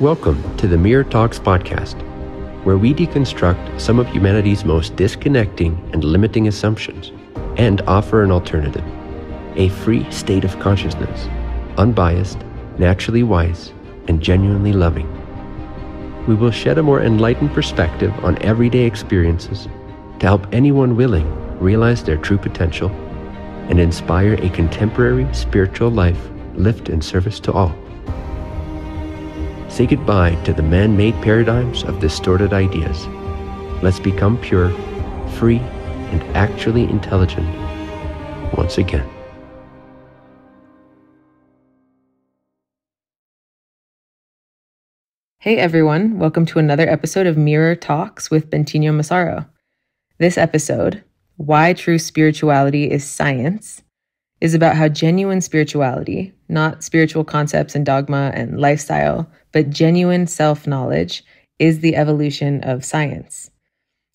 Welcome to the Mirror Talks podcast, where we deconstruct some of humanity's most disconnecting and limiting assumptions and offer an alternative a free state of consciousness, unbiased, naturally wise, and genuinely loving. We will shed a more enlightened perspective on everyday experiences to help anyone willing realize their true potential and inspire a contemporary spiritual life lived in service to all. Say goodbye to the man made paradigms of distorted ideas. Let's become pure, free, and actually intelligent once again. Hey everyone, welcome to another episode of Mirror Talks with Bentinho Massaro. This episode, Why True Spirituality is Science, is about how genuine spirituality, not spiritual concepts and dogma and lifestyle, but genuine self knowledge is the evolution of science.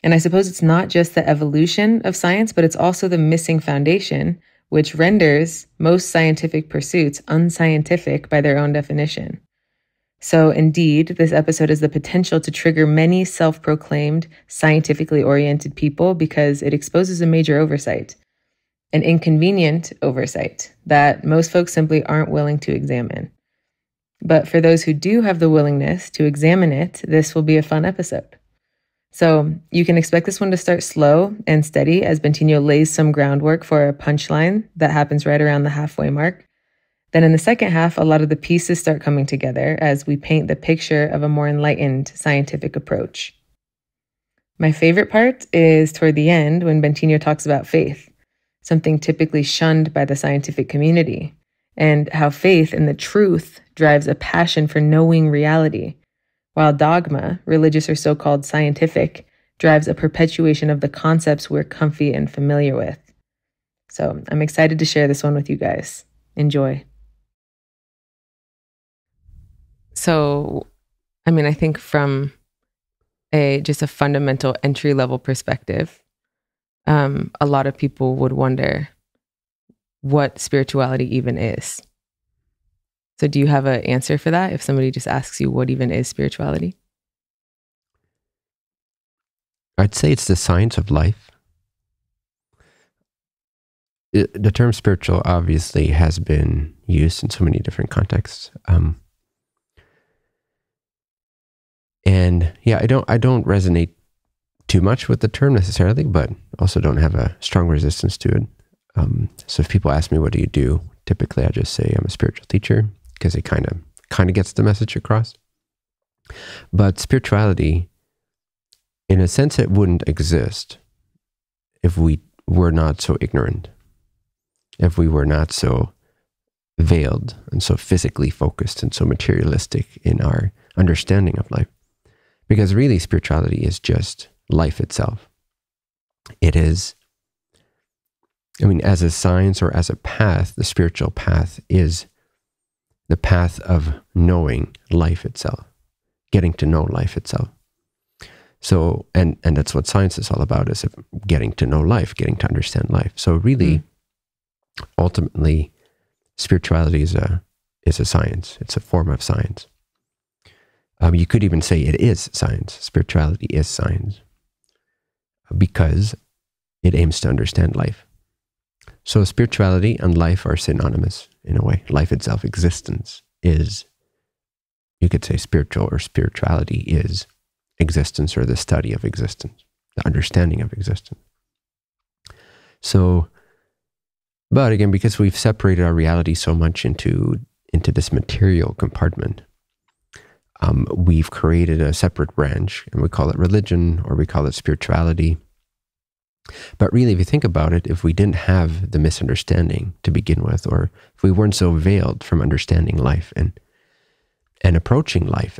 And I suppose it's not just the evolution of science, but it's also the missing foundation, which renders most scientific pursuits unscientific by their own definition. So, indeed, this episode has the potential to trigger many self proclaimed, scientifically oriented people because it exposes a major oversight, an inconvenient oversight that most folks simply aren't willing to examine. But for those who do have the willingness to examine it, this will be a fun episode. So you can expect this one to start slow and steady as Bentinho lays some groundwork for a punchline that happens right around the halfway mark. Then in the second half, a lot of the pieces start coming together as we paint the picture of a more enlightened scientific approach. My favorite part is toward the end when Bentinho talks about faith, something typically shunned by the scientific community, and how faith in the truth drives a passion for knowing reality, while dogma, religious or so called scientific, drives a perpetuation of the concepts we're comfy and familiar with. So I'm excited to share this one with you guys. Enjoy. So, I mean, I think from a just a fundamental entry level perspective, um, a lot of people would wonder what spirituality even is. So, do you have an answer for that? If somebody just asks you what even is spirituality, I'd say it's the science of life. It, the term spiritual obviously has been used in so many different contexts. Um, and yeah, I don't I don't resonate too much with the term necessarily, but also don't have a strong resistance to it. Um, so if people ask me what do you do, typically I just say I'm a spiritual teacher because it kind of kind of gets the message across. But spirituality, in a sense, it wouldn't exist if we were not so ignorant, if we were not so veiled and so physically focused and so materialistic in our understanding of life. Because really, spirituality is just life itself. It is, I mean, as a science or as a path, the spiritual path is the path of knowing life itself, getting to know life itself. So, and and that's what science is all about: is getting to know life, getting to understand life. So, really, mm. ultimately, spirituality is a is a science. It's a form of science. Um, you could even say it is science. Spirituality is science because it aims to understand life. So, spirituality and life are synonymous in a way. Life itself, existence, is, you could say, spiritual or spirituality is existence or the study of existence, the understanding of existence. So, but again, because we've separated our reality so much into, into this material compartment, um, we've created a separate branch and we call it religion or we call it spirituality. But really, if you think about it, if we didn't have the misunderstanding to begin with, or if we weren't so veiled from understanding life and and approaching life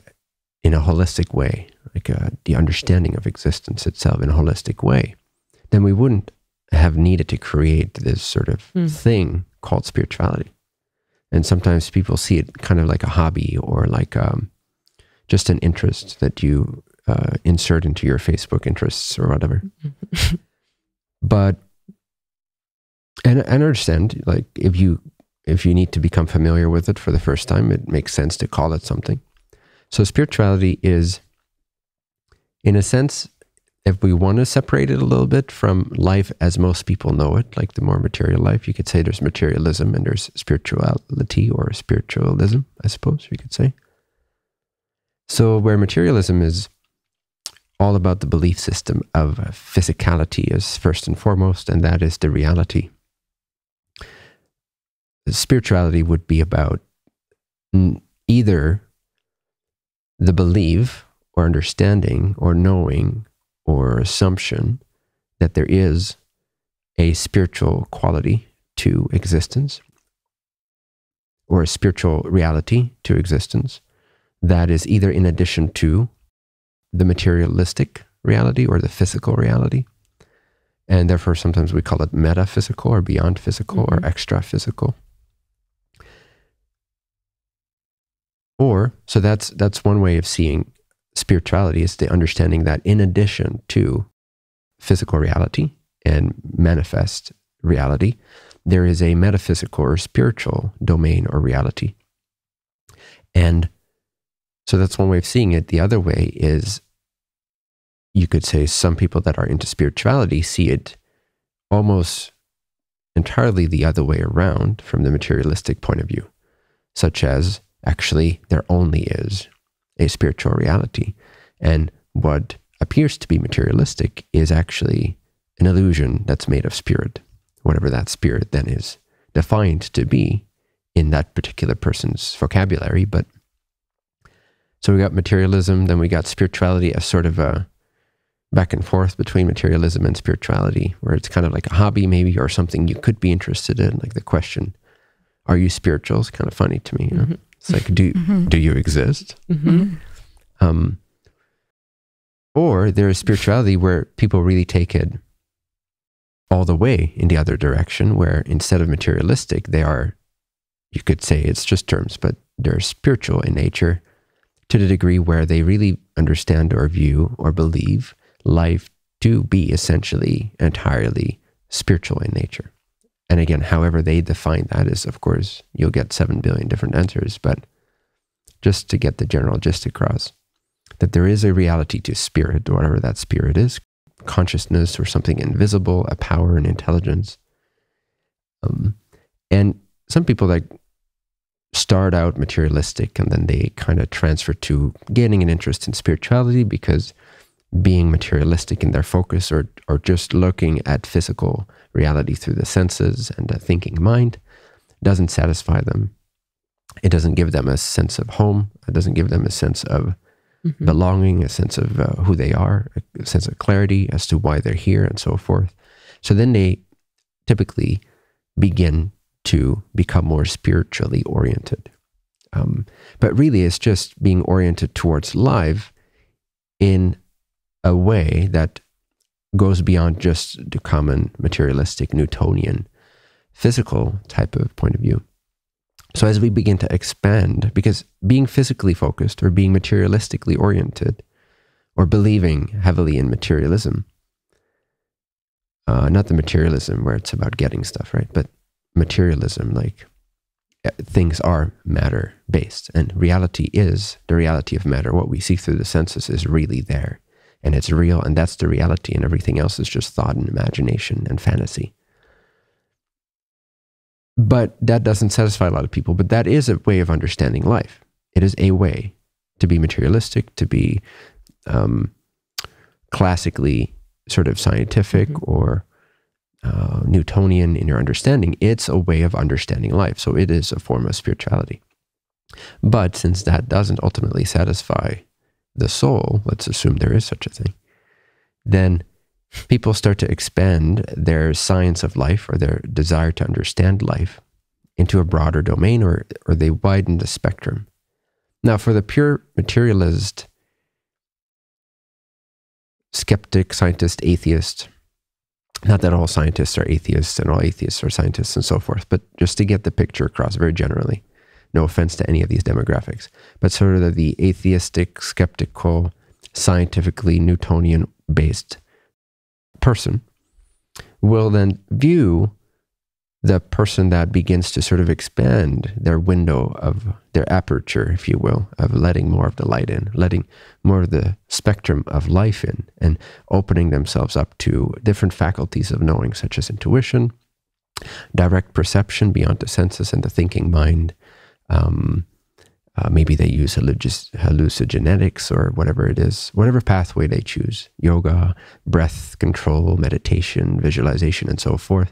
in a holistic way, like uh, the understanding of existence itself in a holistic way, then we wouldn't have needed to create this sort of mm. thing called spirituality. And sometimes people see it kind of like a hobby or like um, just an interest that you uh, insert into your Facebook interests or whatever. but and, and I understand like if you if you need to become familiar with it for the first time, it makes sense to call it something. So spirituality is, in a sense, if we want to separate it a little bit from life as most people know it, like the more material life, you could say there's materialism and there's spirituality or spiritualism, I suppose you could say. So, where materialism is all about the belief system of physicality is first and foremost, and that is the reality. Spirituality would be about either the belief or understanding or knowing or assumption that there is a spiritual quality to existence or a spiritual reality to existence that is either in addition to the materialistic reality or the physical reality. And therefore, sometimes we call it metaphysical or beyond physical mm-hmm. or extra physical. Or, so that's, that's one way of seeing spirituality is the understanding that in addition to physical reality and manifest reality, there is a metaphysical or spiritual domain or reality. And so that's one way of seeing it. The other way is you could say some people that are into spirituality see it almost entirely the other way around from the materialistic point of view, such as actually there only is a spiritual reality. And what appears to be materialistic is actually an illusion that's made of spirit, whatever that spirit then is defined to be in that particular person's vocabulary. But so we got materialism, then we got spirituality as sort of a back and forth between materialism and spirituality, where it's kind of like a hobby, maybe, or something you could be interested in. Like the question, "Are you spiritual?" is kind of funny to me. You know? mm-hmm. It's like, do mm-hmm. do you exist? Mm-hmm. Um, or there is spirituality where people really take it all the way in the other direction, where instead of materialistic, they are, you could say it's just terms, but they're spiritual in nature to the degree where they really understand or view or believe life to be essentially entirely spiritual in nature. And again, however they define that is, of course, you'll get 7 billion different answers, but just to get the general gist across that there is a reality to spirit, or whatever that spirit is, consciousness or something invisible, a power and intelligence. Um, and some people like start out materialistic and then they kind of transfer to gaining an interest in spirituality because being materialistic in their focus or, or just looking at physical reality through the senses and a thinking mind doesn't satisfy them. It doesn't give them a sense of home. It doesn't give them a sense of mm-hmm. belonging, a sense of uh, who they are, a sense of clarity as to why they're here, and so forth. So then they typically begin to become more spiritually oriented. Um, but really, it's just being oriented towards life in a way that goes beyond just the common materialistic Newtonian physical type of point of view. So as we begin to expand, because being physically focused or being materialistically oriented or believing heavily in materialism, uh, not the materialism where it's about getting stuff, right? But materialism, like uh, things are matter based and reality is the reality of matter. What we see through the senses is really there and it's real and that's the reality and everything else is just thought and imagination and fantasy but that doesn't satisfy a lot of people but that is a way of understanding life it is a way to be materialistic to be um, classically sort of scientific mm-hmm. or uh, newtonian in your understanding it's a way of understanding life so it is a form of spirituality but since that doesn't ultimately satisfy the soul, let's assume there is such a thing, then people start to expand their science of life or their desire to understand life into a broader domain or, or they widen the spectrum. Now, for the pure materialist, skeptic, scientist, atheist, not that all scientists are atheists and all atheists are scientists and so forth, but just to get the picture across very generally. No offense to any of these demographics, but sort of the atheistic, skeptical, scientifically Newtonian based person will then view the person that begins to sort of expand their window of their aperture, if you will, of letting more of the light in, letting more of the spectrum of life in, and opening themselves up to different faculties of knowing, such as intuition, direct perception beyond the senses and the thinking mind. Um, uh, maybe they use hallucinogenics or whatever it is, whatever pathway they choose yoga, breath control, meditation, visualization, and so forth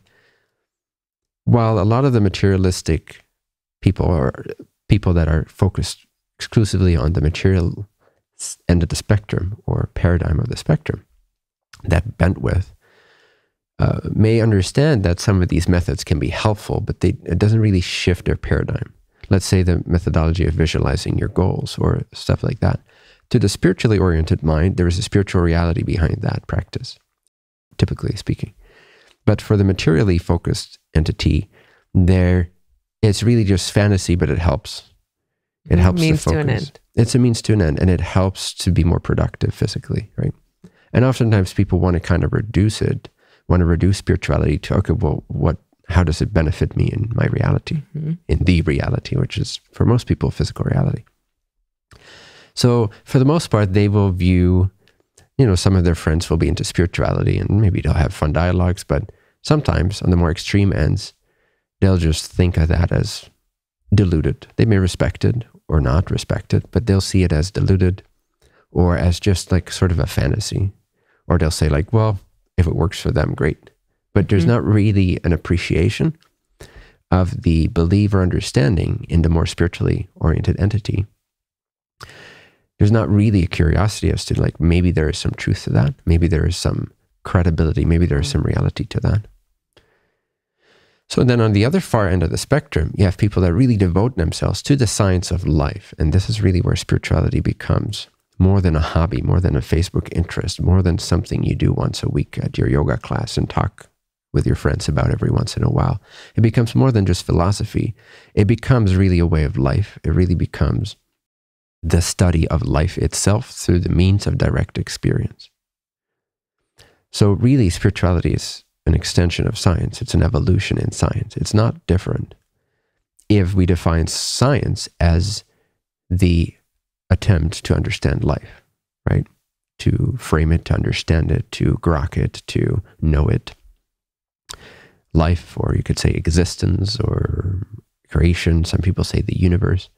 while a lot of the materialistic people are people that are focused exclusively on the material end of the spectrum or paradigm of the spectrum, that bent with, uh, may understand that some of these methods can be helpful, but they, it doesn't really shift their paradigm. Let's say the methodology of visualizing your goals or stuff like that. To the spiritually oriented mind, there is a spiritual reality behind that practice, typically speaking. But for the materially focused entity, there it's really just fantasy, but it helps. It helps means to focus. To an end. It's a means to an end, and it helps to be more productive physically, right? And oftentimes people want to kind of reduce it, want to reduce spirituality to okay, well, what? How does it benefit me in my reality, mm-hmm. in the reality, which is for most people physical reality? So for the most part, they will view, you know, some of their friends will be into spirituality, and maybe they'll have fun dialogues, but sometimes on the more extreme ends, they'll just think of that as diluted. They may respect it or not respect it, but they'll see it as diluted or as just like sort of a fantasy. Or they'll say, like, well, if it works for them, great. But there's mm-hmm. not really an appreciation of the belief or understanding in the more spiritually oriented entity. There's not really a curiosity as to, like, maybe there is some truth to that. Maybe there is some credibility. Maybe there is some reality to that. So then on the other far end of the spectrum, you have people that really devote themselves to the science of life. And this is really where spirituality becomes more than a hobby, more than a Facebook interest, more than something you do once a week at your yoga class and talk with your friends about every once in a while. It becomes more than just philosophy. It becomes really a way of life. It really becomes the study of life itself through the means of direct experience. So really spirituality is an extension of science. It's an evolution in science. It's not different if we define science as the attempt to understand life, right? To frame it, to understand it, to grok it, to know it. Life, or you could say existence or creation. Some people say the universe.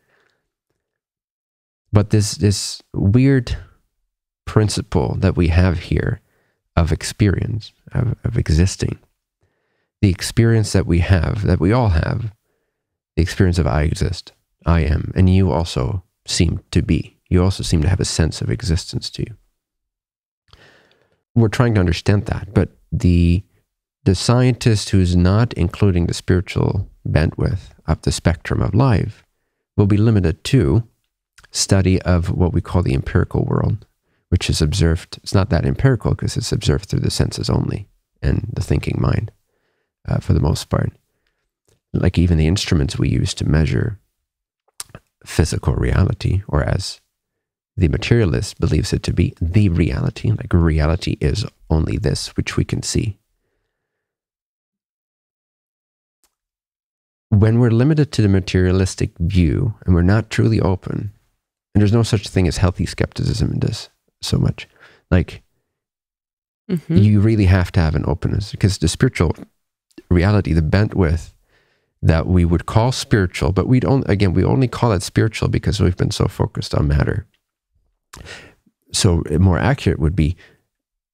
But this, this weird principle that we have here of experience, of, of existing. The experience that we have, that we all have, the experience of I exist, I am, and you also seem to be. You also seem to have a sense of existence to you. We're trying to understand that, but the the scientist who's not including the spiritual bandwidth of the spectrum of life will be limited to study of what we call the empirical world, which is observed. It's not that empirical because it's observed through the senses only and the thinking mind uh, for the most part. Like even the instruments we use to measure physical reality, or as the materialist believes it to be, the reality, like reality is only this which we can see. When we're limited to the materialistic view and we're not truly open, and there's no such thing as healthy skepticism in this, so much. Like mm-hmm. you really have to have an openness because the spiritual reality, the bandwidth that we would call spiritual, but we'd only again we only call it spiritual because we've been so focused on matter. So more accurate would be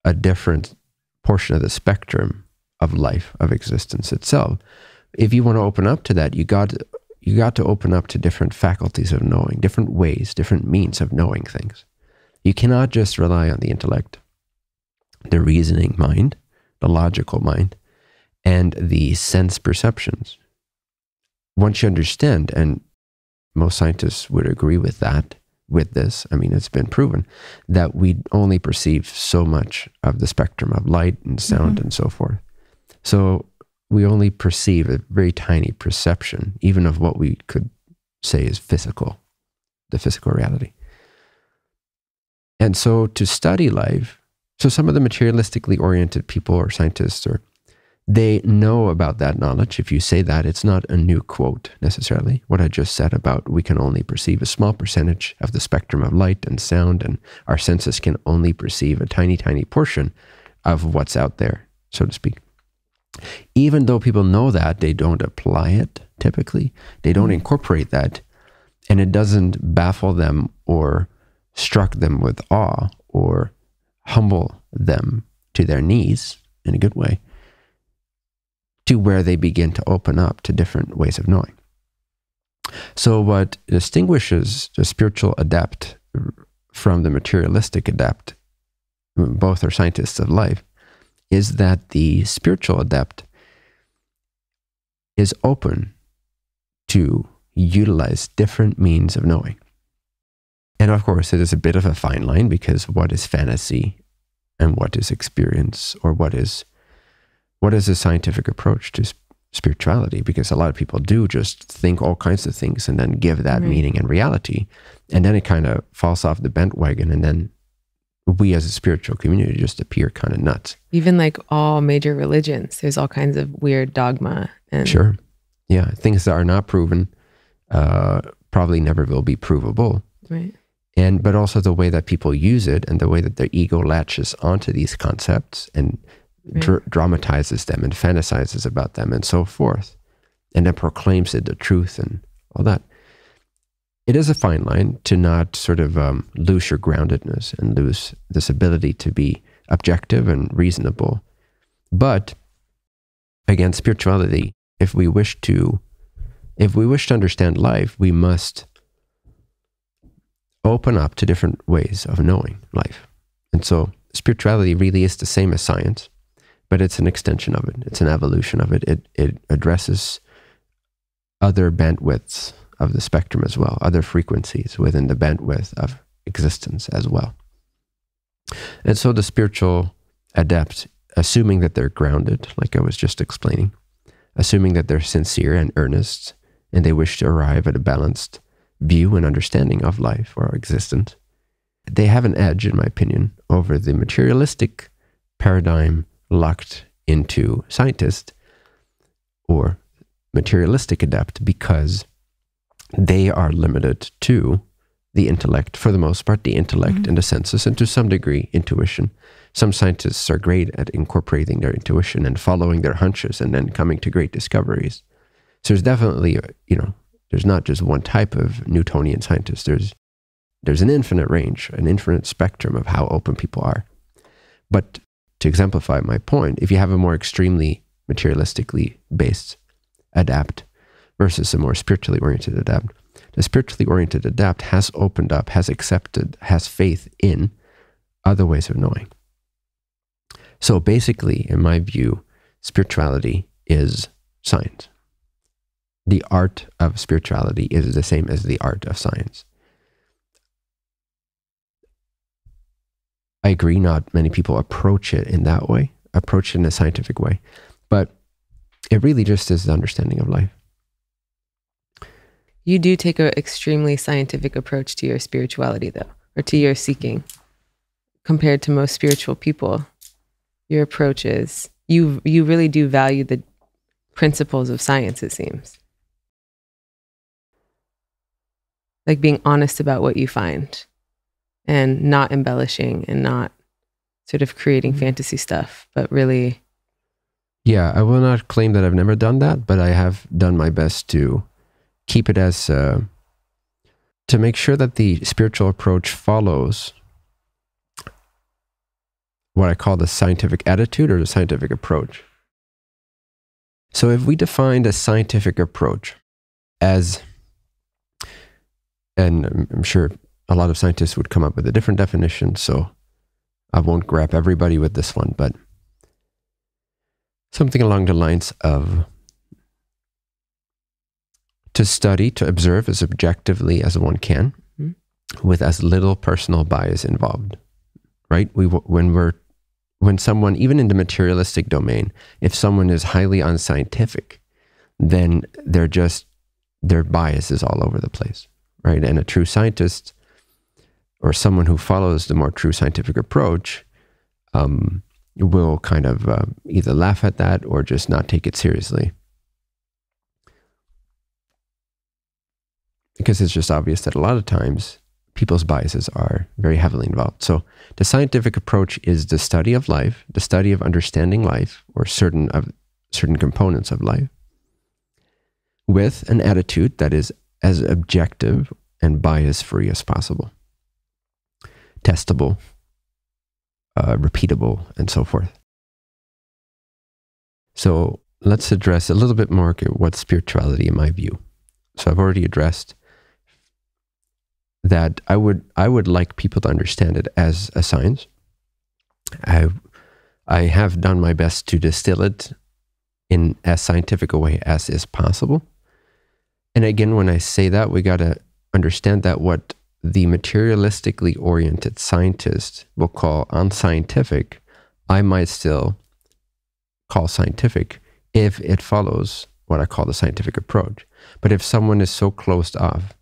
a different portion of the spectrum of life of existence itself. If you want to open up to that, you got you got to open up to different faculties of knowing, different ways, different means of knowing things. You cannot just rely on the intellect, the reasoning mind, the logical mind, and the sense perceptions. Once you understand, and most scientists would agree with that, with this, I mean, it's been proven that we only perceive so much of the spectrum of light and sound mm-hmm. and so forth. So we only perceive a very tiny perception, even of what we could say is physical, the physical reality. And so to study life, so some of the materialistically oriented people or scientists or they know about that knowledge. If you say that, it's not a new quote necessarily. What I just said about we can only perceive a small percentage of the spectrum of light and sound, and our senses can only perceive a tiny, tiny portion of what's out there, so to speak. Even though people know that, they don't apply it typically. They don't mm-hmm. incorporate that, and it doesn't baffle them or struck them with awe or humble them to their knees in a good way to where they begin to open up to different ways of knowing. So, what distinguishes the spiritual adept from the materialistic adept, both are scientists of life, is that the spiritual adept is open to utilize different means of knowing. And of course, it is a bit of a fine line because what is fantasy and what is experience or what is what is a scientific approach to spirituality? Because a lot of people do just think all kinds of things and then give that right. meaning and reality. And then it kind of falls off the bent wagon. And then we as a spiritual community just appear kind of nuts. Even like all major religions, there's all kinds of weird dogma. And sure. Yeah. Things that are not proven uh, probably never will be provable. Right. And, but also the way that people use it and the way that their ego latches onto these concepts and dr- dramatizes them and fantasizes about them and so forth, and then proclaims it the truth and all that. It is a fine line to not sort of um, lose your groundedness and lose this ability to be objective and reasonable. But again, spirituality, if we wish to, if we wish to understand life, we must open up to different ways of knowing life. And so spirituality really is the same as science but it's an extension of it. It's an evolution of it. It it addresses other bandwidths of the spectrum as well, other frequencies within the bandwidth of existence as well. And so the spiritual adept, assuming that they're grounded, like I was just explaining, assuming that they're sincere and earnest, and they wish to arrive at a balanced view and understanding of life or existence, they have an edge, in my opinion, over the materialistic paradigm locked into scientist or materialistic adept because they are limited to the intellect, for the most part, the intellect mm-hmm. and the senses, and to some degree, intuition. Some scientists are great at incorporating their intuition and following their hunches and then coming to great discoveries. So there's definitely, you know, there's not just one type of Newtonian scientist. There's there's an infinite range, an infinite spectrum of how open people are. But to exemplify my point, if you have a more extremely materialistically based adapt versus a more spiritually oriented adapt, the spiritually oriented adapt has opened up, has accepted, has faith in other ways of knowing. So basically, in my view, spirituality is science. The art of spirituality is the same as the art of science. I agree, not many people approach it in that way, approach it in a scientific way. But it really just is the understanding of life. You do take an extremely scientific approach to your spirituality, though, or to your seeking. Compared to most spiritual people, your approach is you you really do value the principles of science. It seems like being honest about what you find and not embellishing and not sort of creating mm-hmm. fantasy stuff, but really. Yeah, I will not claim that I've never done that, but I have done my best to keep it as uh, to make sure that the spiritual approach follows what I call the scientific attitude or the scientific approach. So, if we defined a scientific approach as, and I'm sure a lot of scientists would come up with a different definition. So I won't grab everybody with this one, but something along the lines of to study, to observe as objectively as one can, mm-hmm. with as little personal bias involved. Right? We when we're when someone, even in the materialistic domain, if someone is highly unscientific, then they're just their bias is all over the place, right? And a true scientist or someone who follows the more true scientific approach um, will kind of uh, either laugh at that or just not take it seriously. Because it's just obvious that a lot of times people's biases are very heavily involved. So the scientific approach is the study of life, the study of understanding life or certain of certain components of life with an attitude that is as objective and bias free as possible. Testable, uh, repeatable, and so forth. So let's address a little bit more what spirituality in my view. So I've already addressed that I would I would like people to understand it as a science. I I have done my best to distill it in as scientific a way as is possible. And again, when I say that, we got to understand that what the materialistically oriented scientist will call unscientific, I might still call scientific if it follows what I call the scientific approach. But if someone is so closed off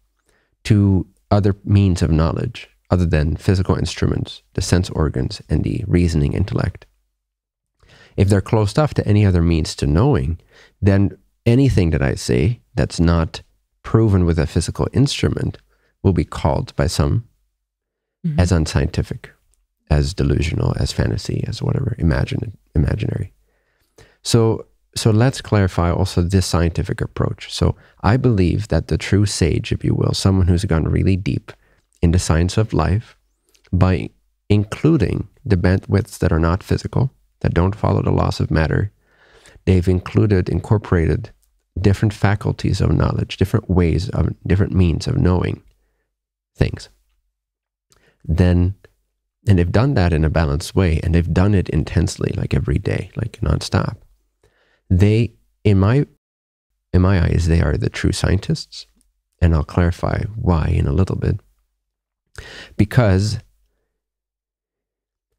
to other means of knowledge other than physical instruments, the sense organs, and the reasoning intellect. If they're closed off to any other means to knowing, then anything that I say that's not proven with a physical instrument will be called by some mm-hmm. as unscientific, as delusional, as fantasy, as whatever, imagine, imaginary. So so let's clarify also this scientific approach. So I believe that the true sage, if you will, someone who's gone really deep in the science of life, by including the bandwidths that are not physical, that don't follow the laws of matter, they've included, incorporated different faculties of knowledge, different ways of, different means of knowing things. Then, and they've done that in a balanced way, and they've done it intensely, like every day, like nonstop they, in my, in my eyes, they are the true scientists. And I'll clarify why in a little bit. Because,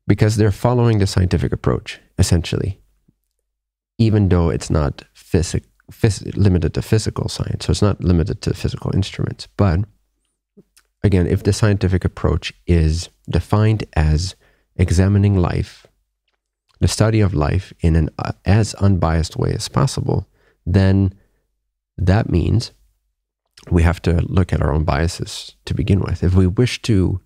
because they're following the scientific approach, essentially, even though it's not physic, phys- limited to physical science. So it's not limited to physical instruments. But again, if the scientific approach is defined as examining life the study of life in an uh, as unbiased way as possible, then that means we have to look at our own biases to begin with. If we wish to,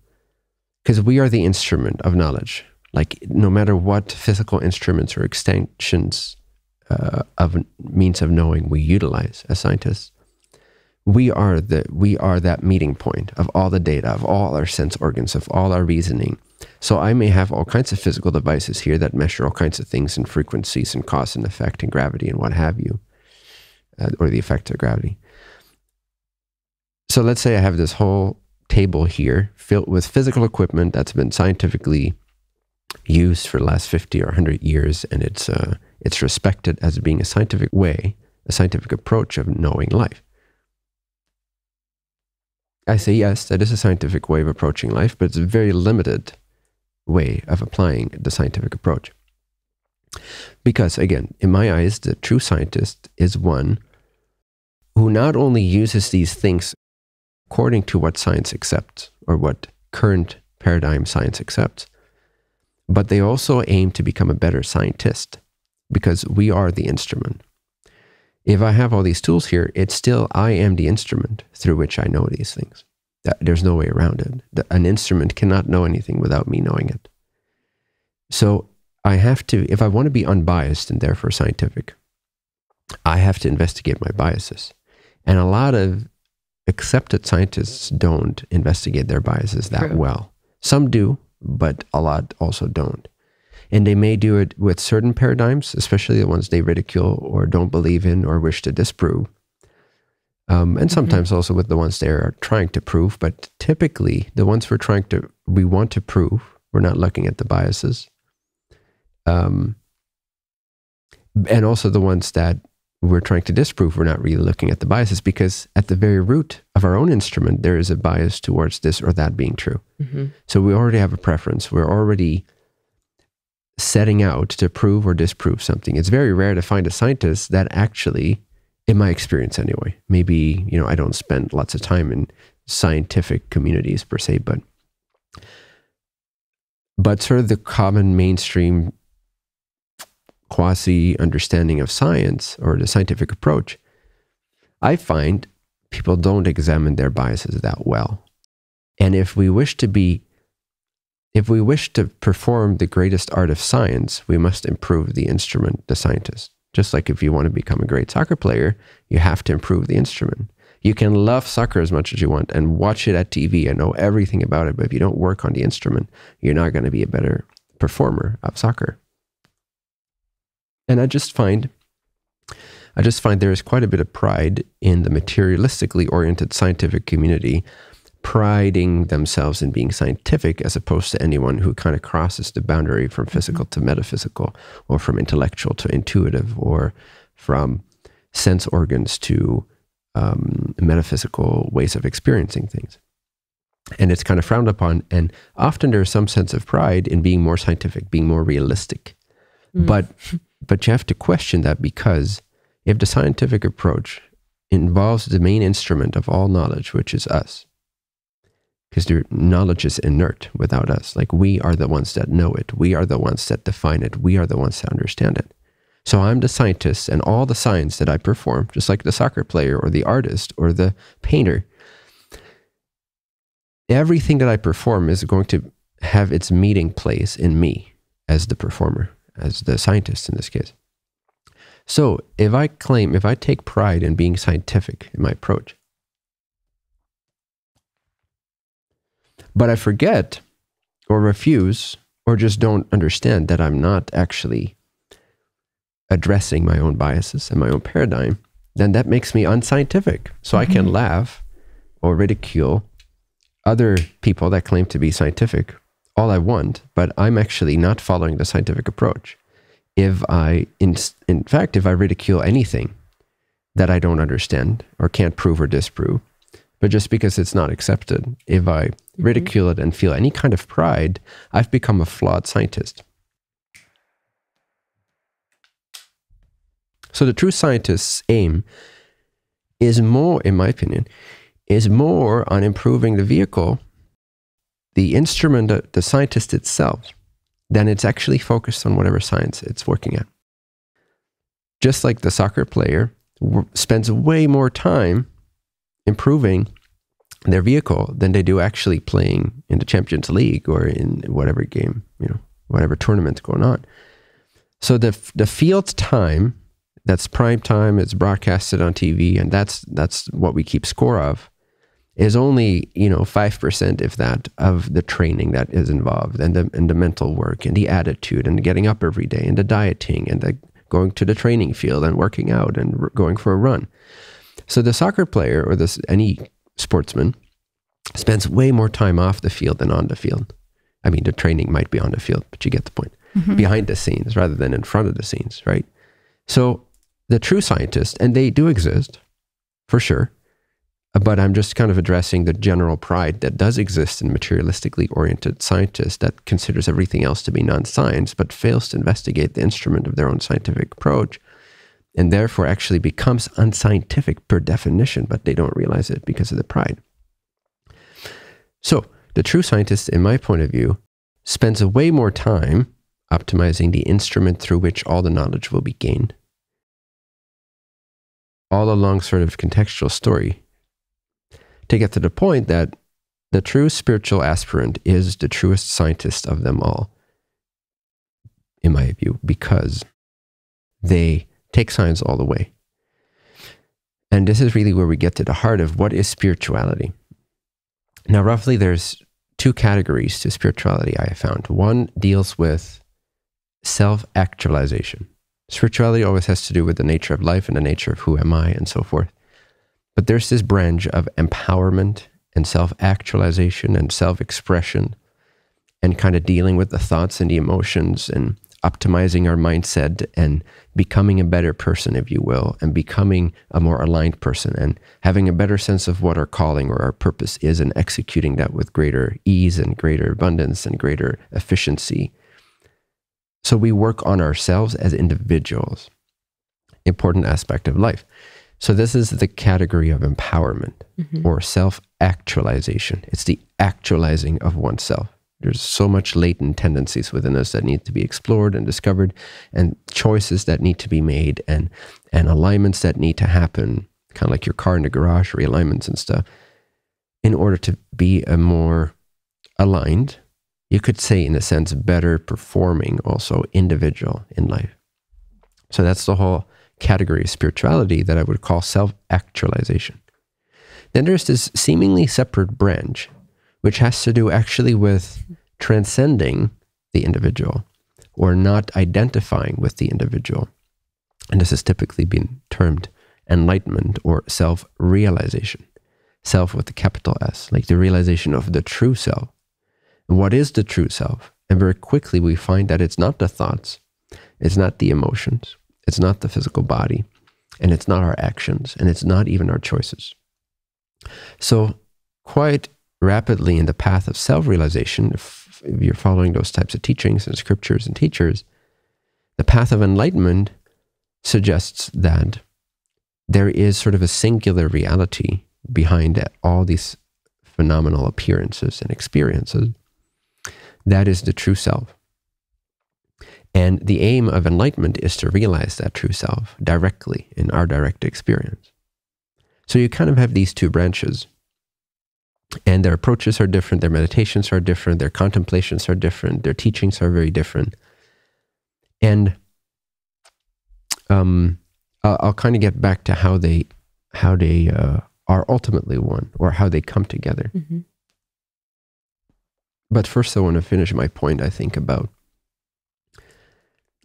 because we are the instrument of knowledge, like no matter what physical instruments or extensions uh, of means of knowing we utilize as scientists, we are the we are that meeting point of all the data, of all our sense organs, of all our reasoning, so I may have all kinds of physical devices here that measure all kinds of things and frequencies and cause and effect and gravity and what have you, uh, or the effect of gravity. So let's say I have this whole table here filled with physical equipment that's been scientifically used for the last 50 or 100 years, and it's, uh, it's respected as being a scientific way, a scientific approach of knowing life. I say yes, that is a scientific way of approaching life, but it's a very limited way of applying the scientific approach. Because, again, in my eyes, the true scientist is one who not only uses these things according to what science accepts or what current paradigm science accepts, but they also aim to become a better scientist because we are the instrument. If I have all these tools here, it's still I am the instrument through which I know these things. There's no way around it. An instrument cannot know anything without me knowing it. So I have to, if I want to be unbiased and therefore scientific, I have to investigate my biases. And a lot of accepted scientists don't investigate their biases that True. well. Some do, but a lot also don't. And they may do it with certain paradigms, especially the ones they ridicule or don't believe in or wish to disprove. Um, and mm-hmm. sometimes mm-hmm. also with the ones they are trying to prove, but typically the ones we're trying to, we want to prove, we're not looking at the biases. Um, and also the ones that we're trying to disprove, we're not really looking at the biases because at the very root of our own instrument, there is a bias towards this or that being true. Mm-hmm. So we already have a preference. We're already setting out to prove or disprove something. It's very rare to find a scientist that actually in my experience anyway. Maybe, you know, I don't spend lots of time in scientific communities per se, but but sort of the common mainstream quasi understanding of science or the scientific approach, I find people don't examine their biases that well. And if we wish to be, if we wish to perform the greatest art of science, we must improve the instrument, the scientist. Just like if you want to become a great soccer player, you have to improve the instrument. You can love soccer as much as you want and watch it at TV and know everything about it, but if you don't work on the instrument, you're not going to be a better performer of soccer. And I just find I just find there is quite a bit of pride in the materialistically oriented scientific community priding themselves in being scientific as opposed to anyone who kind of crosses the boundary from physical to metaphysical or from intellectual to intuitive or from sense organs to um, metaphysical ways of experiencing things. And it's kind of frowned upon. And often there's some sense of pride in being more scientific, being more realistic. Mm. But but you have to question that because if the scientific approach involves the main instrument of all knowledge, which is us, because the knowledge is inert without us. Like we are the ones that know it. We are the ones that define it. We are the ones that understand it. So I'm the scientist, and all the science that I perform, just like the soccer player or the artist or the painter, everything that I perform is going to have its meeting place in me as the performer, as the scientist in this case. So if I claim, if I take pride in being scientific in my approach, but I forget or refuse or just don't understand that I'm not actually addressing my own biases and my own paradigm, then that makes me unscientific. So mm-hmm. I can mm-hmm. laugh or ridicule other people that claim to be scientific all I want, but I'm actually not following the scientific approach if I, in, in fact, if I ridicule anything that I don't understand or can't prove or disprove, but just because it's not accepted, if I mm-hmm. ridicule it and feel any kind of pride, I've become a flawed scientist. So the true scientist's aim is more, in my opinion, is more on improving the vehicle, the instrument, the scientist itself, than it's actually focused on whatever science it's working at. Just like the soccer player spends way more time improving their vehicle than they do actually playing in the Champions League or in whatever game, you know, whatever tournament's going on. So the the field time that's prime time, it's broadcasted on TV, and that's that's what we keep score of is only you know five percent, if that, of the training that is involved, and the and the mental work, and the attitude, and getting up every day, and the dieting, and the going to the training field, and working out, and going for a run. So the soccer player or this any sportsman spends way more time off the field than on the field. I mean, the training might be on the field, but you get the point. Mm-hmm. Behind the scenes rather than in front of the scenes, right? So the true scientists, and they do exist for sure, but I'm just kind of addressing the general pride that does exist in materialistically oriented scientists that considers everything else to be non science, but fails to investigate the instrument of their own scientific approach, and therefore actually becomes unscientific per definition, but they don't realize it because of the pride. So, the true scientist, in my point of view, spends a way more time optimizing the instrument through which all the knowledge will be gained. All along, sort of contextual story to get to the point that the true spiritual aspirant is the truest scientist of them all, in my view, because they take science all the way. And this is really where we get to the heart of what is spirituality. Now, roughly, there's two categories to spirituality I have found. One deals with self actualization. Spirituality always has to do with the nature of life and the nature of who am I and so forth. But there's this branch of empowerment and self actualization and self expression and kind of dealing with the thoughts and the emotions and optimizing our mindset and becoming a better person, if you will, and becoming a more aligned person and having a better sense of what our calling or our purpose is and executing that with greater ease and greater abundance and greater efficiency. So we work on ourselves as individuals. Important aspect of life. So, this is the category of empowerment mm-hmm. or self actualization. It's the actualizing of oneself. There's so much latent tendencies within us that need to be explored and discovered, and choices that need to be made, and and alignments that need to happen, kind of like your car in the garage, realignments and stuff, in order to be a more aligned, you could say, in a sense, better performing also individual in life. So that's the whole category of spirituality that I would call self actualization. Then there's this seemingly separate branch, which has to do actually with transcending the individual or not identifying with the individual. And this has typically been termed enlightenment or self realization. Self with a capital S, like the realization of the true self. And what is the true self? And very quickly we find that it's not the thoughts, it's not the emotions, it's not the physical body, and it's not our actions, and it's not even our choices. So, quite rapidly in the path of self realization, if, if, you're following those types of teachings and scriptures and teachers, the path of enlightenment suggests that there is sort of a singular reality behind all these phenomenal appearances and experiences. That is the true self. And the aim of enlightenment is to realize that true self directly in our direct experience. So you kind of have these two branches. And their approaches are different, their meditations are different, their contemplations are different, their teachings are very different. And um, I'll, I'll kind of get back to how they how they uh, are ultimately one or how they come together. Mm-hmm. But first, I want to finish my point. I think about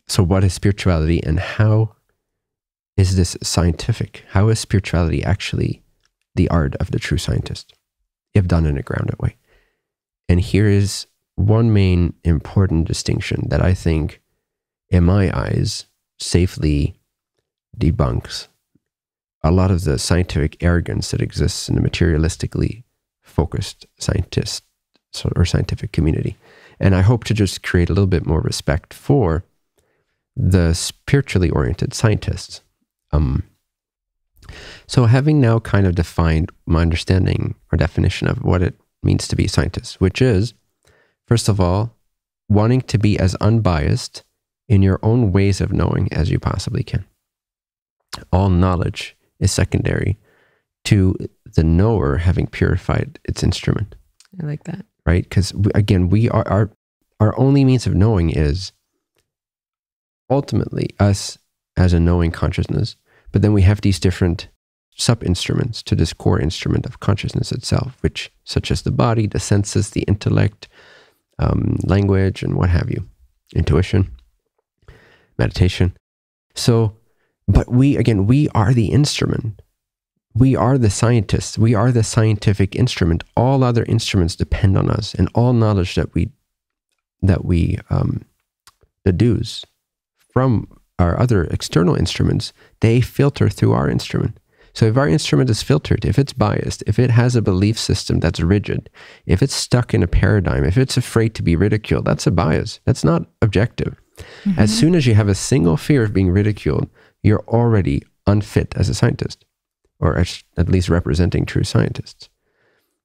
so, what is spirituality and how is this scientific? How is spirituality actually the art of the true scientist, if done in a grounded way? And here is one main important distinction that I think, in my eyes, safely debunks a lot of the scientific arrogance that exists in the materialistically focused scientist or scientific community. And I hope to just create a little bit more respect for the spiritually oriented scientists. Um, so, having now kind of defined my understanding or definition of what it means to be a scientist, which is, first of all, wanting to be as unbiased in your own ways of knowing as you possibly can. All knowledge is secondary to the knower having purified its instrument. I like that. Right? Because again, we are our our only means of knowing is ultimately us as a knowing consciousness, but then we have these different sub instruments to this core instrument of consciousness itself, which, such as the body, the senses, the intellect, um, language, and what have you, intuition, meditation. So, but we, again, we are the instrument. We are the scientists. We are the scientific instrument. All other instruments depend on us, and all knowledge that we that we um, deduce from our other external instruments, they filter through our instrument. So if our instrument is filtered, if it's biased, if it has a belief system that's rigid, if it's stuck in a paradigm, if it's afraid to be ridiculed, that's a bias. That's not objective. Mm-hmm. As soon as you have a single fear of being ridiculed, you're already unfit as a scientist, or at least representing true scientists.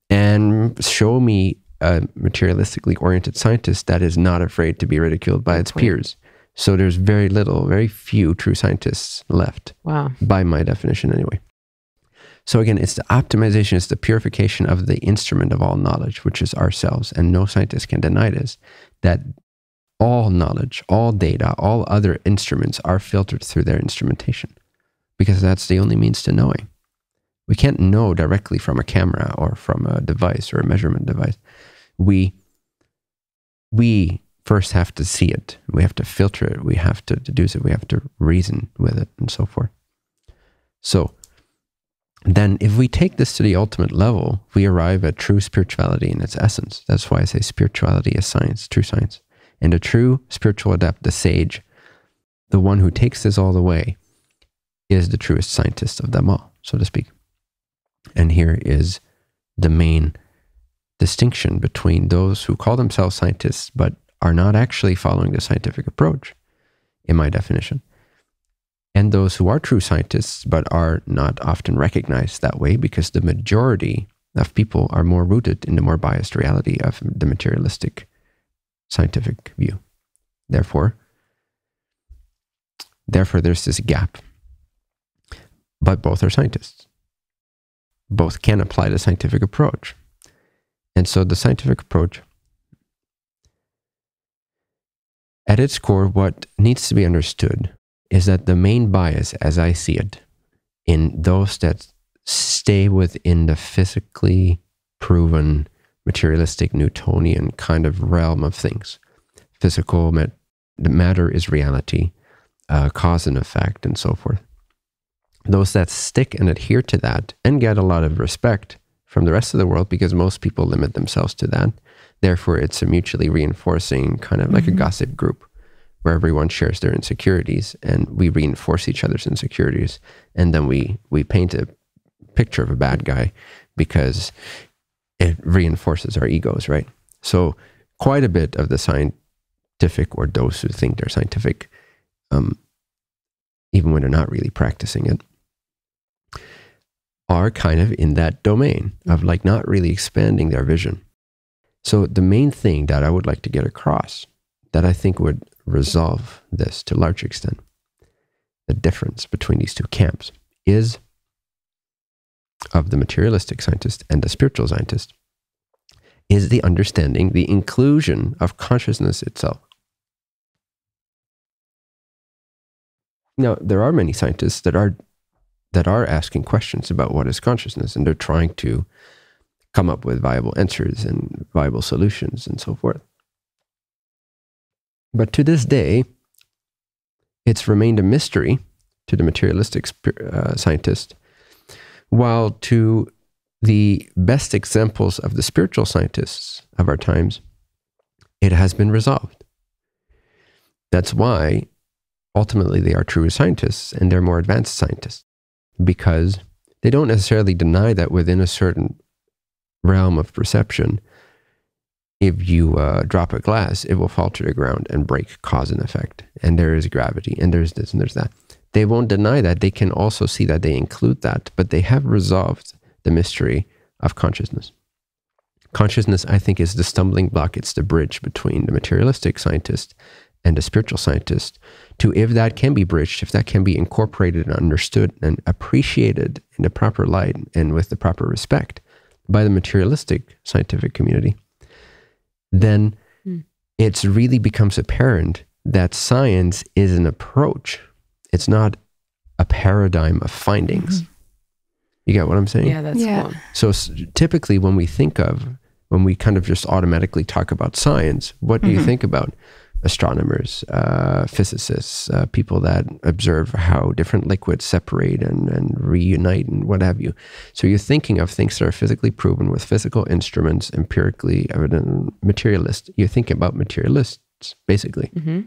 And show me a materialistically oriented scientist that is not afraid to be ridiculed by its peers. So there's very little, very few true scientists left. Wow. By my definition, anyway. So again, it's the optimization, it's the purification of the instrument of all knowledge, which is ourselves. And no scientist can deny this, that all knowledge, all data, all other instruments are filtered through their instrumentation because that's the only means to knowing. We can't know directly from a camera or from a device or a measurement device. We, we first have to see it. We have to filter it. We have to deduce it. We have to reason with it and so forth. So then if we take this to the ultimate level, we arrive at true spirituality in its essence. That's why I say spirituality is science, true science. And a true spiritual adept, the sage, the one who takes this all the way, is the truest scientist of them all, so to speak. And here is the main distinction between those who call themselves scientists but are not actually following the scientific approach, in my definition. And those who are true scientists, but are not often recognized that way because the majority of people are more rooted in the more biased reality of the materialistic scientific view. Therefore, therefore there's this gap. But both are scientists. Both can apply the scientific approach. And so the scientific approach at its core what needs to be understood is that the main bias as I see it in those that stay within the physically proven materialistic Newtonian kind of realm of things. Physical mat- matter is reality, uh, cause and effect, and so forth. Those that stick and adhere to that and get a lot of respect from the rest of the world because most people limit themselves to that. Therefore, it's a mutually reinforcing kind of like mm-hmm. a gossip group where everyone shares their insecurities and we reinforce each other's insecurities. And then we, we paint a picture of a bad guy because it reinforces our egos, right? So, quite a bit of the scientific, or those who think they're scientific, um, even when they're not really practicing it, are kind of in that domain of like not really expanding their vision. So, the main thing that I would like to get across that I think would resolve this to a large extent, the difference between these two camps is of the materialistic scientist and the spiritual scientist is the understanding, the inclusion of consciousness itself. Now, there are many scientists that are that are asking questions about what is consciousness, and they're trying to come up with viable answers and viable solutions and so forth. But to this day, it's remained a mystery to the materialistic uh, scientist while to the best examples of the spiritual scientists of our times, it has been resolved. That's why ultimately they are true scientists and they're more advanced scientists because they don't necessarily deny that within a certain realm of perception, if you uh, drop a glass, it will fall to the ground and break cause and effect. And there is gravity, and there's this and there's that. They won't deny that. They can also see that they include that, but they have resolved the mystery of consciousness. Consciousness, I think, is the stumbling block. It's the bridge between the materialistic scientist and the spiritual scientist to if that can be bridged, if that can be incorporated and understood and appreciated in the proper light and with the proper respect by the materialistic scientific community, then mm. it really becomes apparent that science is an approach it's not a paradigm of findings. Mm-hmm. You get what I'm saying? Yeah, that's yeah. cool. So typically, when we think of when we kind of just automatically talk about science, what do mm-hmm. you think about? Astronomers, uh, physicists, uh, people that observe how different liquids separate and, and reunite and what have you. So you're thinking of things that are physically proven with physical instruments, empirically evident, materialist. You're thinking about materialists, basically. Mm-hmm.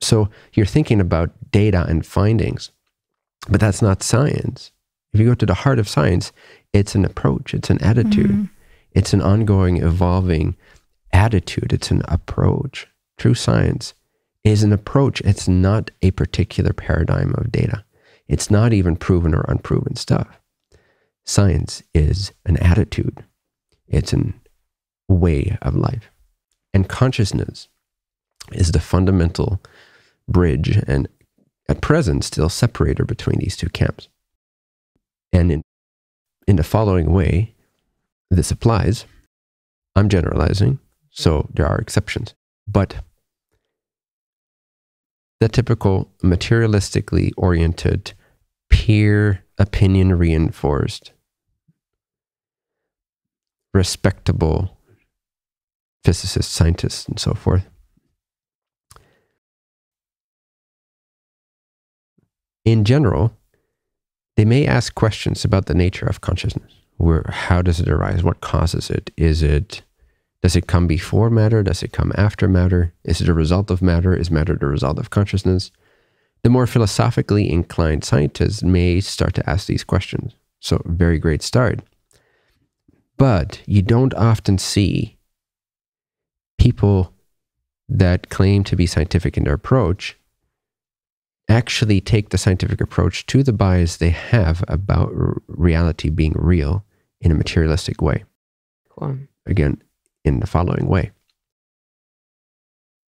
So you're thinking about data and findings, but that's not science. If you go to the heart of science, it's an approach, it's an attitude, mm-hmm. it's an ongoing, evolving attitude, it's an approach. True science is an approach, it's not a particular paradigm of data. It's not even proven or unproven stuff. Science is an attitude, it's a way of life. And consciousness is the fundamental bridge and at present still separator between these two camps. And in, in the following way, this applies. I'm generalizing, so there are exceptions. But the typical materialistically oriented, peer opinion reinforced, respectable physicists, scientists, and so forth in general, they may ask questions about the nature of consciousness. Where, how does it arise? What causes it? Is it does it come before matter? Does it come after matter? Is it a result of matter? Is matter the result of consciousness? The more philosophically inclined scientists may start to ask these questions. So, very great start. But you don't often see people that claim to be scientific in their approach actually take the scientific approach to the bias they have about reality being real in a materialistic way. Cool. Again, in the following way.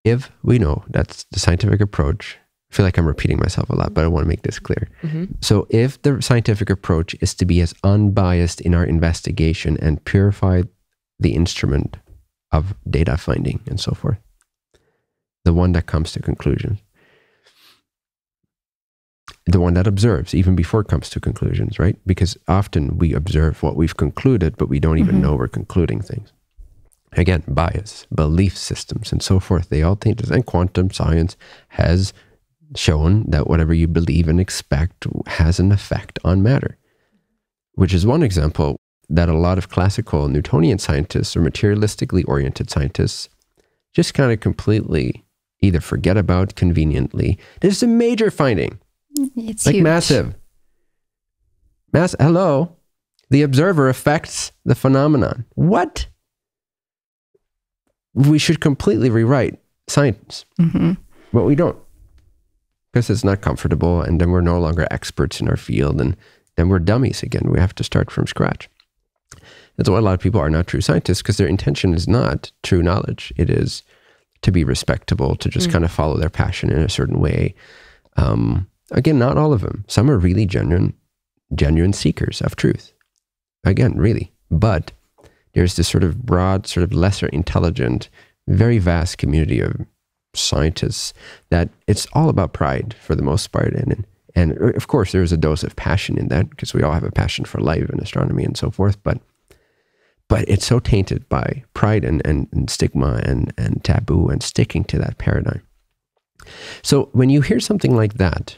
if we know that's the scientific approach, I feel like I'm repeating myself a lot, but I want to make this clear. Mm-hmm. So, if the scientific approach is to be as unbiased in our investigation and purify the instrument of data finding and so forth, the one that comes to conclusions, the one that observes even before it comes to conclusions, right? Because often we observe what we've concluded, but we don't even Mhm. know we're concluding things. Again, bias, belief systems, and so forth, they all taint us. And quantum science has shown that whatever you believe and expect has an effect on matter, which is one example that a lot of classical Newtonian scientists or materialistically oriented scientists just kind of completely either forget about conveniently. This is a major finding It's like huge. massive. Mass. Hello, the observer affects the phenomenon. What? We should completely rewrite science, Mhm. but we don't, because it's not comfortable, and then we're no longer experts in our field, and then we're dummies again. We have to start from scratch. That's why a lot of people are not true scientists because their intention is not true knowledge. It is to be respectable, to just Mm. kind of follow their passion in a certain way. Um, again, not all of them. Some are really genuine, genuine seekers of truth. Again, really. But there's this sort of broad, sort of lesser intelligent, very vast community of scientists that it's all about pride for the most part. And, and of course, there's a dose of passion in that because we all have a passion for life and astronomy and so forth. But but it's so tainted by pride and, and, and stigma and, and taboo and sticking to that paradigm. So when you hear something like that,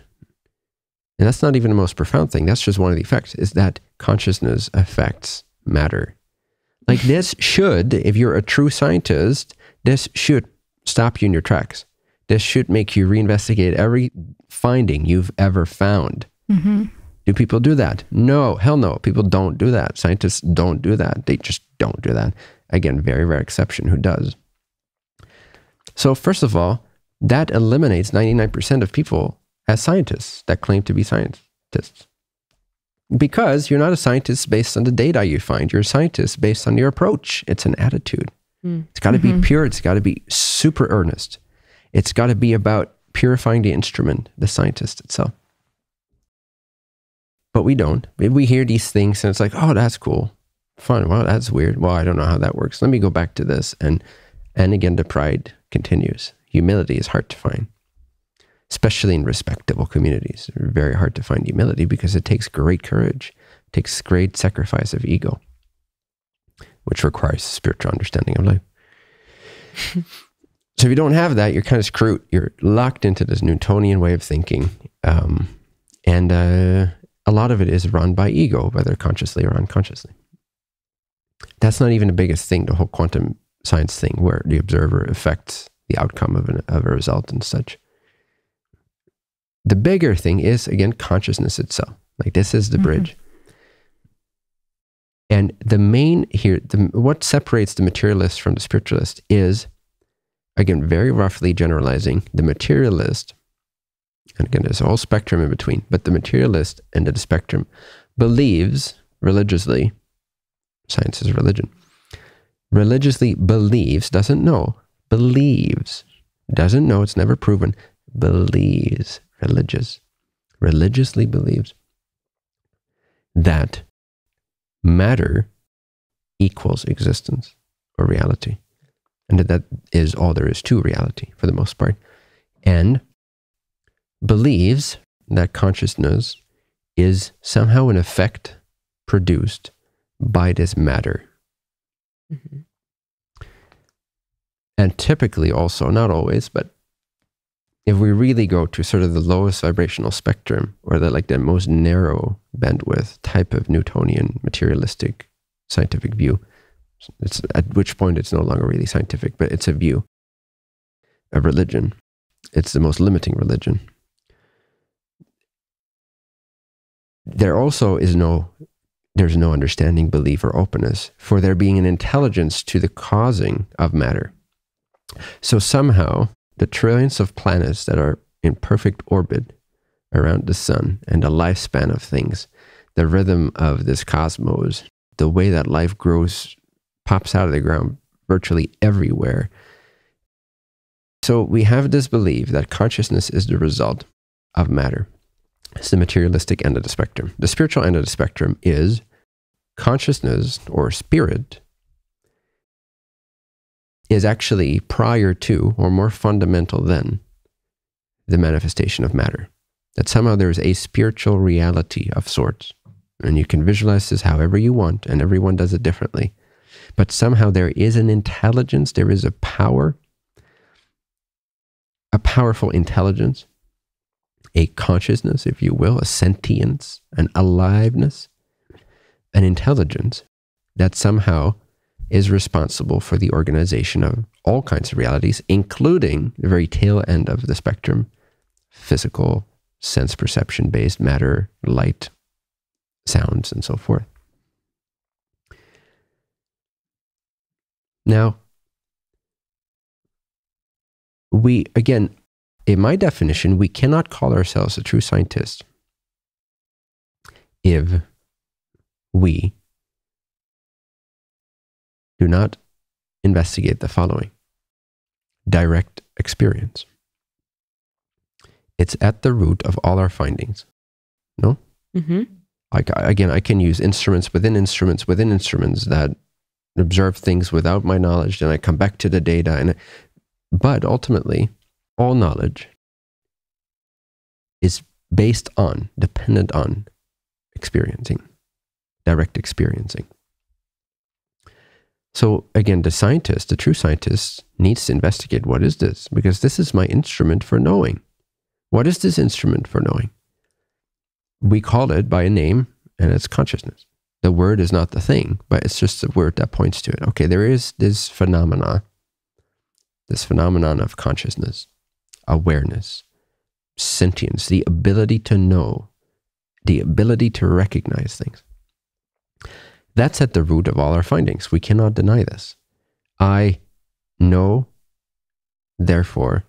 and that's not even the most profound thing, that's just one of the effects, is that consciousness affects matter. Like this should, if you're a true scientist, this should stop you in your tracks. This should make you reinvestigate every finding you've ever found. Mhm. Do people do that? No, hell no. People don't do that. Scientists don't do that. They just don't do that. Again, very rare exception who does. So, first of all, that eliminates 99% of people as scientists that claim to be scientists. Because you're not a scientist based on the data you find, you're a scientist based on your approach. It's an attitude. Mm. It's got to Mhm. be pure, it's got to be super earnest. It's got to be about purifying the instrument, the scientist itself but we don't. We hear these things and it's like, oh, that's cool. Fun. Well, that's weird. Well, I don't know how that works. Let me go back to this. And and again, the pride continues. Humility is hard to find, especially in respectable communities. Very hard to find humility because it takes great courage, takes great sacrifice of ego, which requires spiritual understanding of life. so if you don't have that, you're kind of screwed. You're locked into this Newtonian way of thinking. Um, and uh, a lot of it is run by ego, whether consciously or unconsciously. That's not even the biggest thing, the whole quantum science thing, where the observer affects the outcome of, an, of a result and such. The bigger thing is, again, consciousness itself. Like, this is the Mhm. bridge. And the main here, the, what separates the materialist from the spiritualist is, again, very roughly generalizing, the materialist and again, there's a whole spectrum in between, but the materialist end of the spectrum believes religiously, science is religion, religiously believes, doesn't know, believes, doesn't know, it's never proven, believes, religious, religiously believes that matter equals existence or reality. And that that is all there is to reality for the most part. And believes that consciousness is somehow an effect produced by this matter. Mhm. And typically, also, not always, but if we really go to sort of the lowest vibrational spectrum or the like the most narrow bandwidth type of Newtonian materialistic scientific view, it's at which point it's no longer really scientific, but it's a view of religion. It's the most limiting religion. there also is no there's no understanding belief or openness for there being an intelligence to the causing of matter so somehow the trillions of planets that are in perfect orbit around the sun and the lifespan of things the rhythm of this cosmos the way that life grows pops out of the ground virtually everywhere So we have this belief that consciousness is the result of matter. It's the materialistic end of the spectrum. The spiritual end of the spectrum is consciousness or spirit is actually prior to or more fundamental than the manifestation of matter. That somehow there is a spiritual reality of sorts. And you can visualize this however you want, and everyone does it differently. But somehow there is an intelligence, there is a power, a powerful intelligence, a consciousness, if you will, a sentience, an aliveness, an intelligence that somehow is responsible for the organization of all kinds of realities, including the very tail end of the spectrum physical, sense perception based matter, light, sounds, and so forth. Now, we, again, in my definition, we cannot call ourselves a true scientist if we do not investigate the following direct experience. It's at the root of all our findings. No? Mm-hmm. Like, again, I can use instruments within instruments within instruments that observe things without my knowledge, and I come back to the data. And but ultimately, all knowledge is based on, dependent on experiencing, direct experiencing. So again, the scientist, the true scientist, needs to investigate what is this? Because this is my instrument for knowing. What is this instrument for knowing? We call it by a name, and it's consciousness. The word is not the thing, but it's just a word that points to it. Okay, there is this phenomena, this phenomenon of consciousness, awareness, sentience, the ability to know, the ability to recognize things. That's at the root of all our findings. We cannot deny this. I know, therefore,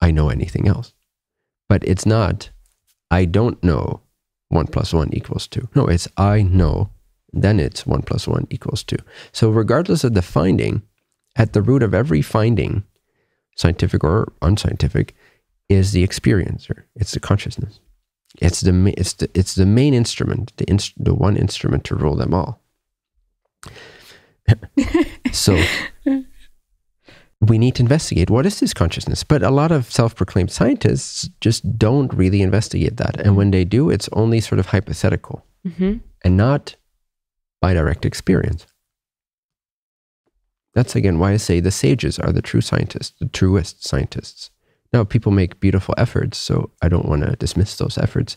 I know anything else. But it's not, I don't know, 1 plus 1 equals 2. No, it's I know, then it's 1 plus 1 equals 2. So, regardless of the finding, at the root of every finding, scientific or unscientific, is the experiencer. It's the consciousness. It's the it's the it's the main instrument, the inst- the one instrument to rule them all. so we need to investigate what is this consciousness. But a lot of self-proclaimed scientists just don't really investigate that, and when they do, it's only sort of hypothetical mm-hmm. and not by direct experience. That's again why I say the sages are the true scientists, the truest scientists. Now, people make beautiful efforts, so I don't want to dismiss those efforts.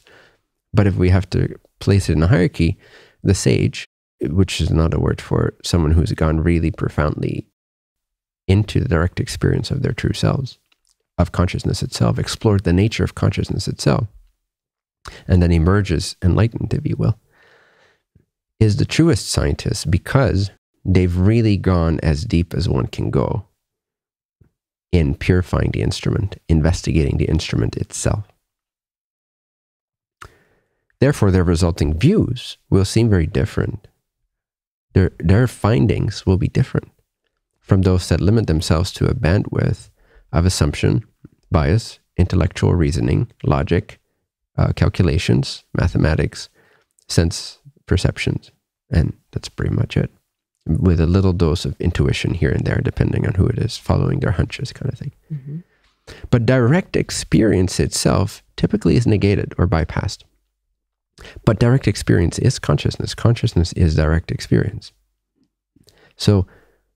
But if we have to place it in a hierarchy, the sage, which is not a word for someone who's gone really profoundly into the direct experience of their true selves, of consciousness itself, explored the nature of consciousness itself, and then emerges enlightened, if you will, is the truest scientist because they've really gone as deep as one can go in purifying the instrument, investigating the instrument itself. Therefore, their resulting views will seem very different. Their, their findings will be different from those that limit themselves to a bandwidth of assumption, bias, intellectual reasoning, logic, uh, calculations, mathematics, sense perceptions. And that's pretty much it with a little dose of intuition here and there, depending on who it is, following their hunches, kind of thing. Mm-hmm. But direct experience itself typically is negated or bypassed. But direct experience is consciousness. Consciousness is direct experience. So,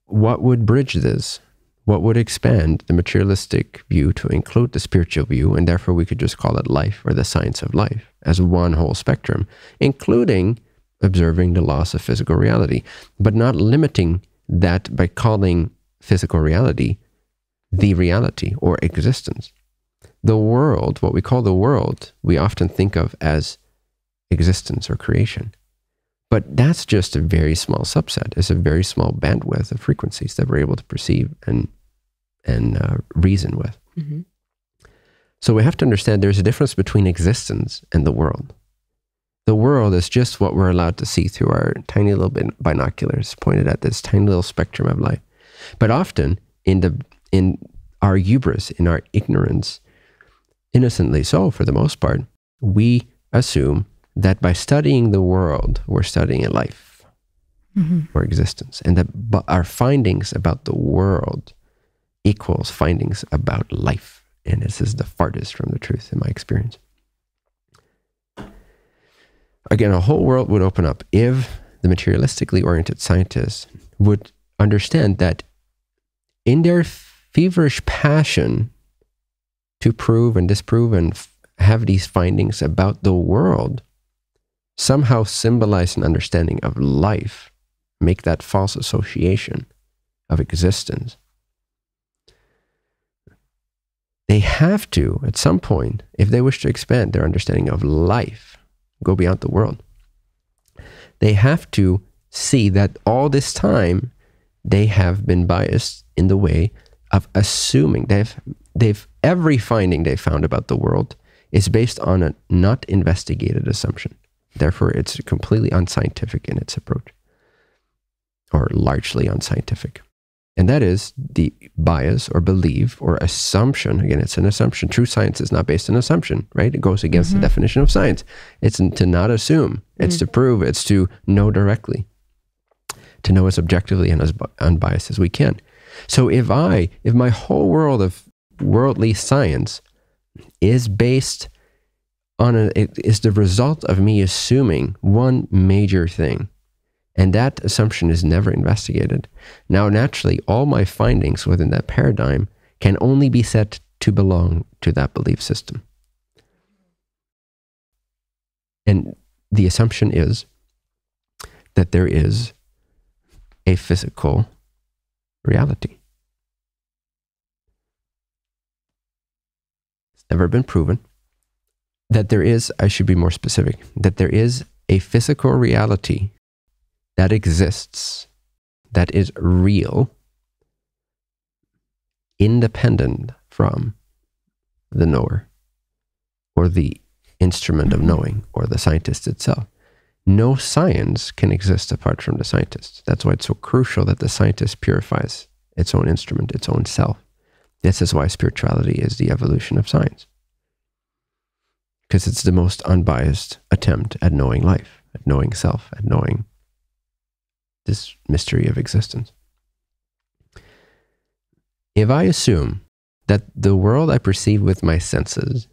what would bridge this? What would expand the materialistic view to include the spiritual view? And therefore, we could just call it life or the science of life as one whole spectrum, including observing the loss of physical reality, but not limiting that by calling physical reality the reality or existence. The world, what we call the world, we often think of as existence or creation. But that's just a very small subset. It's a very small bandwidth of frequencies that we're able to perceive and and uh, reason with. Mm-hmm. So we have to understand there's a difference between existence and the world the world is just what we're allowed to see through our tiny little binoculars pointed at this tiny little spectrum of light. But often in the in our hubris, in our ignorance, innocently so for the most part, we assume that by studying the world, we're studying a life mm-hmm. or existence, and that our findings about the world equals findings about life. And this is the farthest from the truth in my experience. Again, a whole world would open up if the materialistically oriented scientists would understand that in their feverish passion to prove and disprove and have these findings about the world somehow symbolize an understanding of life, make that false association of existence. They have to, at some point, if they wish to expand their understanding of life, go beyond the world, they have to see that all this time they have been biased in the way of assuming they've they've every finding they found about the world is based on a not investigated assumption. Therefore, it's completely unscientific in its approach, or largely unscientific. And that is the bias or belief or assumption. Again, it's an assumption. True science is not based on assumption, right? It goes against mm-hmm. the definition of science. It's to not assume, it's mm-hmm. to prove, it's to know directly, to know as objectively and as unbiased as we can. So if I, if my whole world of worldly science is based on a, it is the result of me assuming one major thing, and that assumption is never investigated. Now, naturally, all my findings within that paradigm can only be said to belong to that belief system. And the assumption is that there is a physical reality. It's never been proven that there is, I should be more specific, that there is a physical reality that exists, that is real, independent from the knower or the instrument of knowing or the scientist itself. No science can exist apart from the scientist. That's why it's so crucial that the scientist purifies its own instrument, its own self. This is why spirituality is the evolution of science. Because it's the most unbiased attempt at knowing life, at knowing self, at knowing this mystery of existence. If I assume that the world I perceive with my senses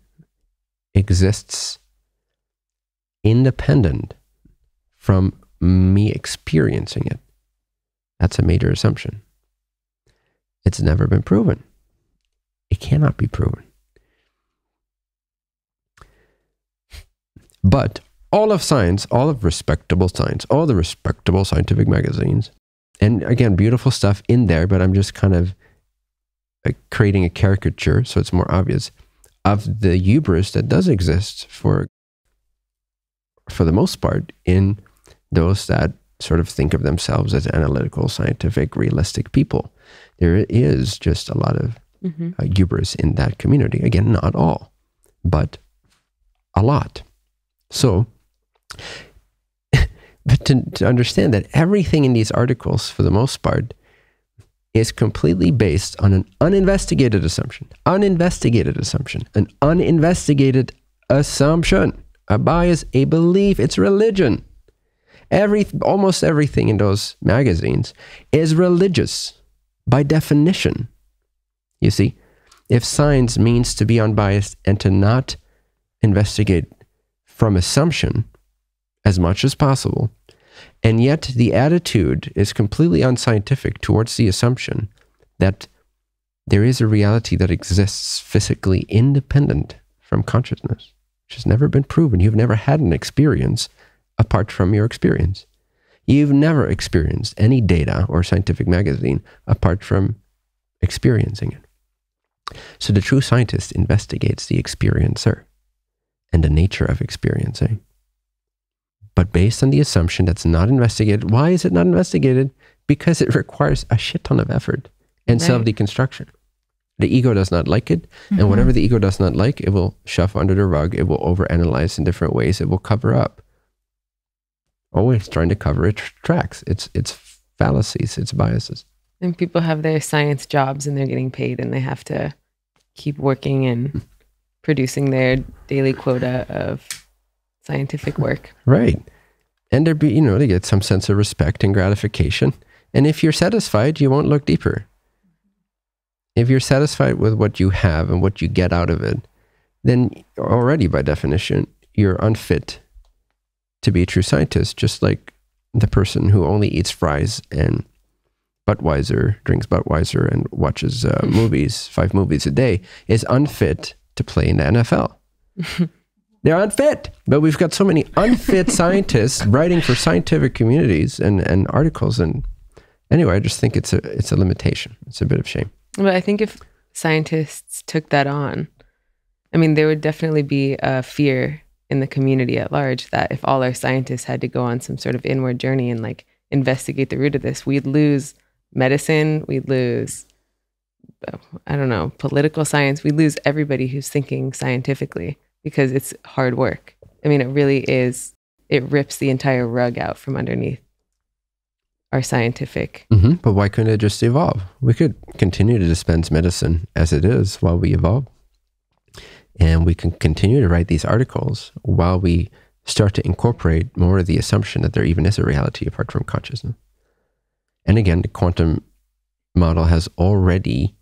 exists independent from me experiencing it, that's a major assumption. It's never been proven. It cannot be proven. But all of science, all of respectable science, all the respectable scientific magazines, and again, beautiful stuff in there, but I'm just kind of creating a caricature so it's more obvious of the hubris that does exist for for the most part in those that sort of think of themselves as analytical, scientific, realistic people. There is just a lot of mm-hmm. uh, hubris in that community. Again, not all, but a lot. So, but to, to understand that everything in these articles, for the most part, is completely based on an uninvestigated assumption. Uninvestigated assumption. An uninvestigated assumption. A bias, a belief. It's religion. Every, almost everything in those magazines is religious by definition. You see, if science means to be unbiased and to not investigate from assumption as much as possible, and yet the attitude is completely unscientific towards the assumption that there is a reality that exists physically independent from consciousness, which has never been proven. You've never had an experience apart from your experience. You've never experienced any data or scientific magazine apart from experiencing it. So the true scientist investigates the experiencer and the nature of experiencing. But based on the assumption that's not investigated, why is it not investigated? Because it requires a shit ton of effort and right. self deconstruction. The ego does not like it. Mm-hmm. And whatever the ego does not like, it will shove under the rug. It will overanalyze in different ways. It will cover up always trying to cover its tracks, its its fallacies, its biases. And people have their science jobs and they're getting paid and they have to keep working and producing their daily quota of scientific work. Right. And there be, you know, they get some sense of respect and gratification. And if you're satisfied, you won't look deeper. If you're satisfied with what you have and what you get out of it, then already by definition, you're unfit to be a true scientist, just like the person who only eats fries and Budweiser, drinks Budweiser, and watches uh, movies, five movies a day, is unfit to play in the NFL. They're unfit. But we've got so many unfit scientists writing for scientific communities and, and articles. And anyway, I just think it's a it's a limitation. It's a bit of shame. But I think if scientists took that on, I mean, there would definitely be a fear in the community at large that if all our scientists had to go on some sort of inward journey and like investigate the root of this, we'd lose medicine, we'd lose, I don't know, political science, we'd lose everybody who's thinking scientifically because it's hard work. I mean, it really is, it rips the entire rug out from underneath our scientific. Mm-hmm. But why couldn't it just evolve? We could continue to dispense medicine as it is while we evolve. And we can continue to write these articles while we start to incorporate more of the assumption that there even is a reality apart from consciousness. And again, the quantum model has already,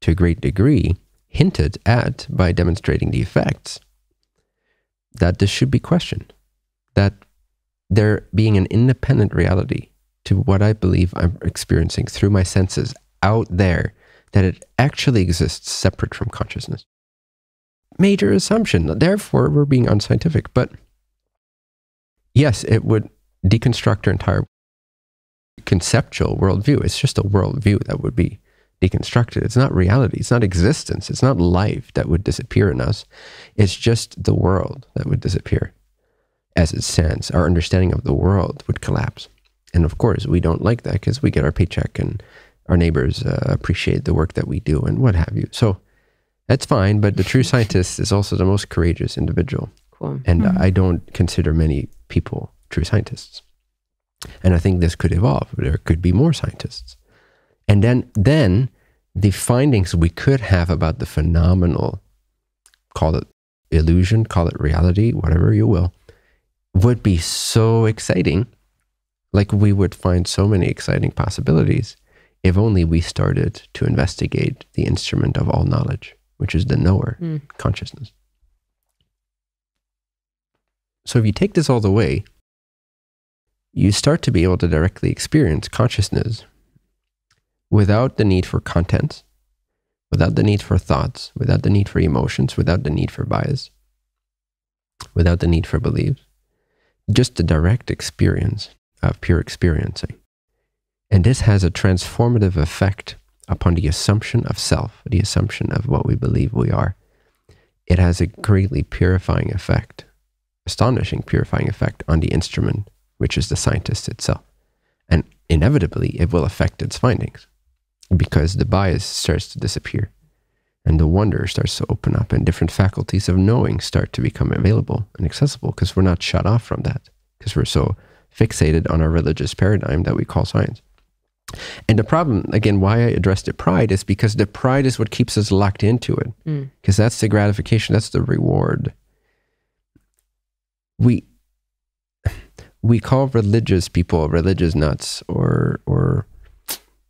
to a great degree, hinted at by demonstrating the effects that this should be questioned. That there being an independent reality to what I believe I'm experiencing through my senses out there, that it actually exists separate from consciousness major assumption. Therefore, we're being unscientific. But yes, it would deconstruct our entire conceptual worldview. It's just a worldview that would be deconstructed. It's not reality. It's not existence. It's not life that would disappear in us. It's just the world that would disappear as it stands. Our understanding of the world would collapse. And of course, we don't like that because we get our paycheck and our neighbors uh, appreciate the work that we do and what have you. So that's fine, but the true scientist is also the most courageous individual. Cool. And mm-hmm. I don't consider many people true scientists. And I think this could evolve. There could be more scientists. And then then the findings we could have about the phenomenal, call it illusion, call it reality, whatever you will, would be so exciting. Like we would find so many exciting possibilities if only we started to investigate the instrument of all knowledge which is the knower mm. consciousness. So if you take this all the way, you start to be able to directly experience consciousness without the need for content, without the need for thoughts, without the need for emotions, without the need for bias, without the need for beliefs. Just the direct experience of pure experiencing. And this has a transformative effect upon the assumption of self, the assumption of what we believe we are, it has a greatly purifying effect, astonishing purifying effect on the instrument, which is the scientist itself. And inevitably, it will affect its findings because the bias starts to disappear and the wonder starts to open up and different faculties of knowing start to become available and accessible because we're not shut off from that because we're so fixated on our religious paradigm that we call science. And the problem, again, why I addressed the pride is because the pride is what keeps us locked into it. Because mm. that's the gratification, that's the reward. We we call religious people religious nuts or or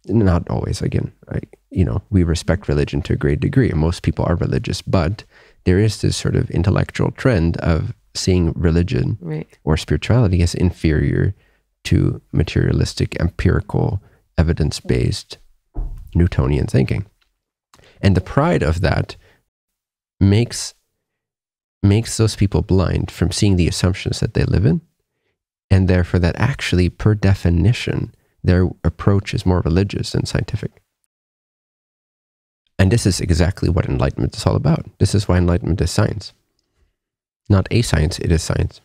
not always again I, you know we respect religion to a great degree and most people are religious but there is this sort of intellectual trend of seeing religion right. or spirituality as inferior to materialistic empirical evidence based Newtonian thinking. And the pride of that makes, makes those people blind from seeing the assumptions that they live in. And therefore, that actually, per definition, their approach is more religious than scientific. And this is exactly what enlightenment is all about. This is why enlightenment is science. Not a science, it is science.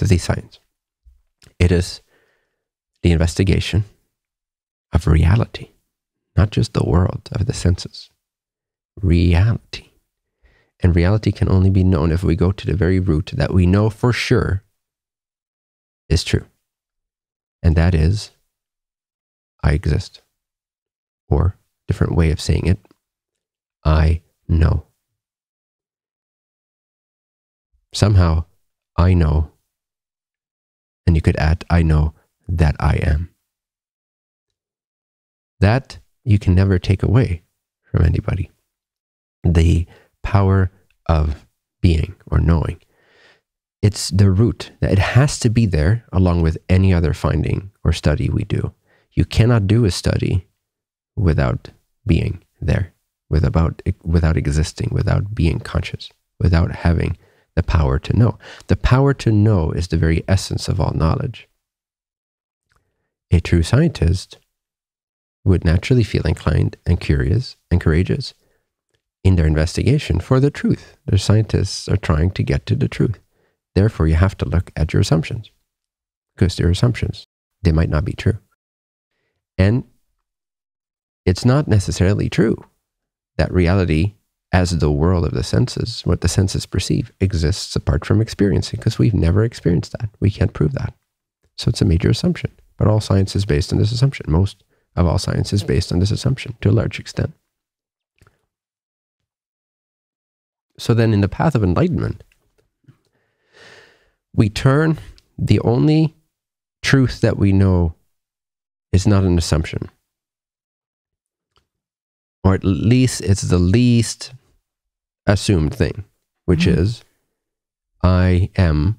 The science. It is the investigation of reality, not just the world of the senses. Reality. And reality can only be known if we go to the very root that we know for sure is true. And that is, I exist. Or, different way of saying it, I know. Somehow, I know. And you could add, I know that I am. That you can never take away from anybody. The power of being or knowing. It's the root. That it has to be there along with any other finding or study we do. You cannot do a study without being there, without, without existing, without being conscious, without having the power to know. The power to know is the very essence of all knowledge. A true scientist would naturally feel inclined and curious and courageous in their investigation for the truth. The scientists are trying to get to the truth. Therefore, you have to look at your assumptions because they're assumptions. They might not be true. And it's not necessarily true that reality, as the world of the senses, what the senses perceive, exists apart from experiencing because we've never experienced that. We can't prove that. So it's a major assumption. But all science is based on this assumption. Most of all science is based on this assumption to a large extent. So then, in the path of enlightenment, we turn the only truth that we know is not an assumption, or at least it's the least assumed thing, which mm-hmm. is I am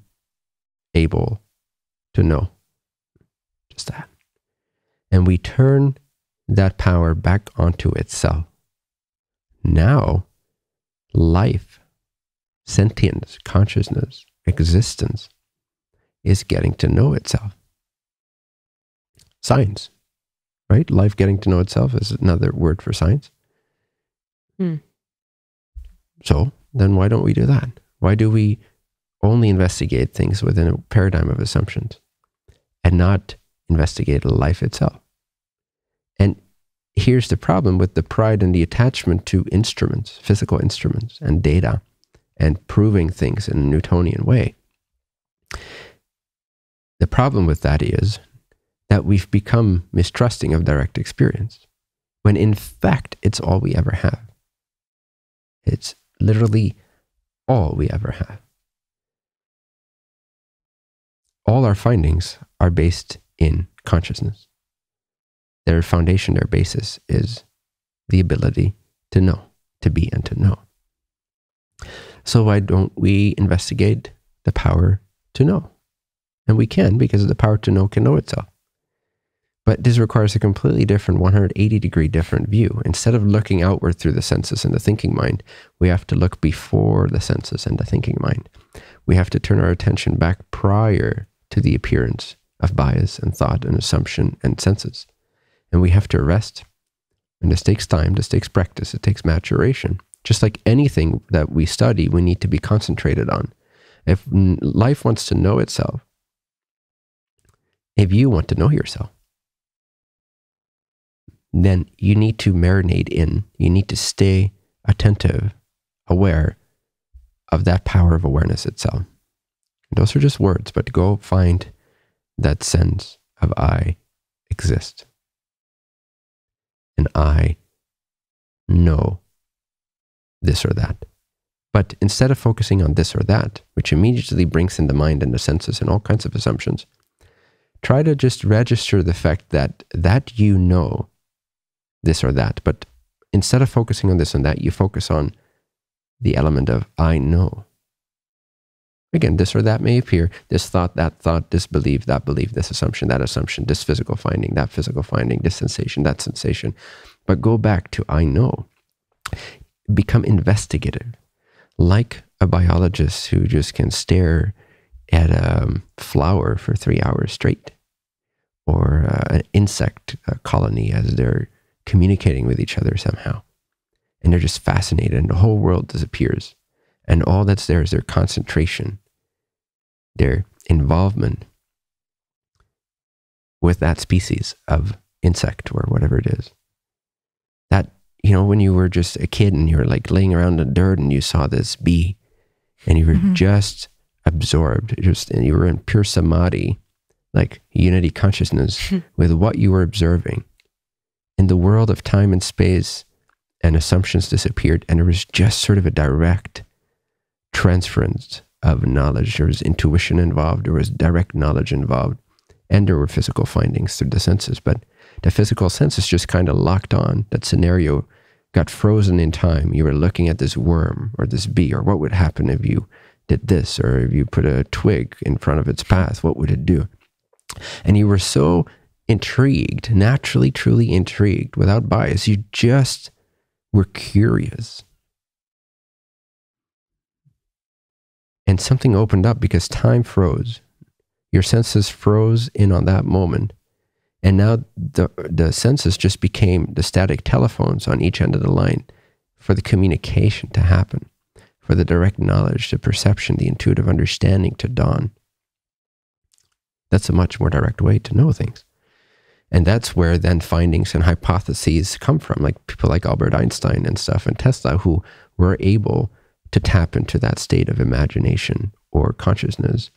able to know. Just that. And we turn that power back onto itself. Now, life, sentience, consciousness, existence is getting to know itself. Science, right? Life getting to know itself is another word for science. Hmm. So then why don't we do that? Why do we only investigate things within a paradigm of assumptions and not investigate life itself? And here's the problem with the pride and the attachment to instruments, physical instruments and data and proving things in a Newtonian way. The problem with that is that we've become mistrusting of direct experience, when in fact it's all we ever have. It's literally all we ever have. All our findings are based in consciousness. Their foundation, their basis is the ability to know, to be and to know. So why don't we investigate the power to know? And we can because the power to know can know itself. But this requires a completely different 180 degree different view. Instead of looking outward through the senses and the thinking mind, we have to look before the senses and the thinking mind. We have to turn our attention back prior to the appearance of bias and thought and assumption and senses. And we have to rest. And this takes time, this takes practice, it takes maturation. Just like anything that we study, we need to be concentrated on. If life wants to know itself, if you want to know yourself, then you need to marinate in, you need to stay attentive, aware of that power of awareness itself. Those are just words, but go find that sense of I exist. And I know this or that. But instead of focusing on this or that, which immediately brings in the mind and the senses and all kinds of assumptions, try to just register the fact that that you know this or that. But instead of focusing on this and that, you focus on the element of I know. Again, this or that may appear, this thought, that thought, this belief, that belief, this assumption, that assumption, this physical finding, that physical finding, this sensation, that sensation. But go back to I know become investigative, like a biologist who just can stare at a flower for three hours straight, or uh, an insect colony as they're communicating with each other somehow. And they're just fascinated, and the whole world disappears. And all that's there is their concentration, their involvement with that species of insect or whatever it is. That you know, when you were just a kid and you were like laying around in the dirt and you saw this bee and you were mm-hmm. just absorbed, just, and you were in pure samadhi, like unity consciousness with what you were observing. And the world of time and space and assumptions disappeared, and there was just sort of a direct transference of knowledge. There was intuition involved, there was direct knowledge involved, and there were physical findings through the senses. But the physical senses just kind of locked on. That scenario got frozen in time. You were looking at this worm or this bee, or what would happen if you did this, or if you put a twig in front of its path, what would it do? And you were so intrigued, naturally, truly intrigued, without bias. You just were curious. And something opened up because time froze. Your senses froze in on that moment. And now the, the senses just became the static telephones on each end of the line for the communication to happen, for the direct knowledge, the perception, the intuitive understanding to dawn. That's a much more direct way to know things. And that's where then findings and hypotheses come from, like people like Albert Einstein and stuff and Tesla, who were able to tap into that state of imagination or consciousness,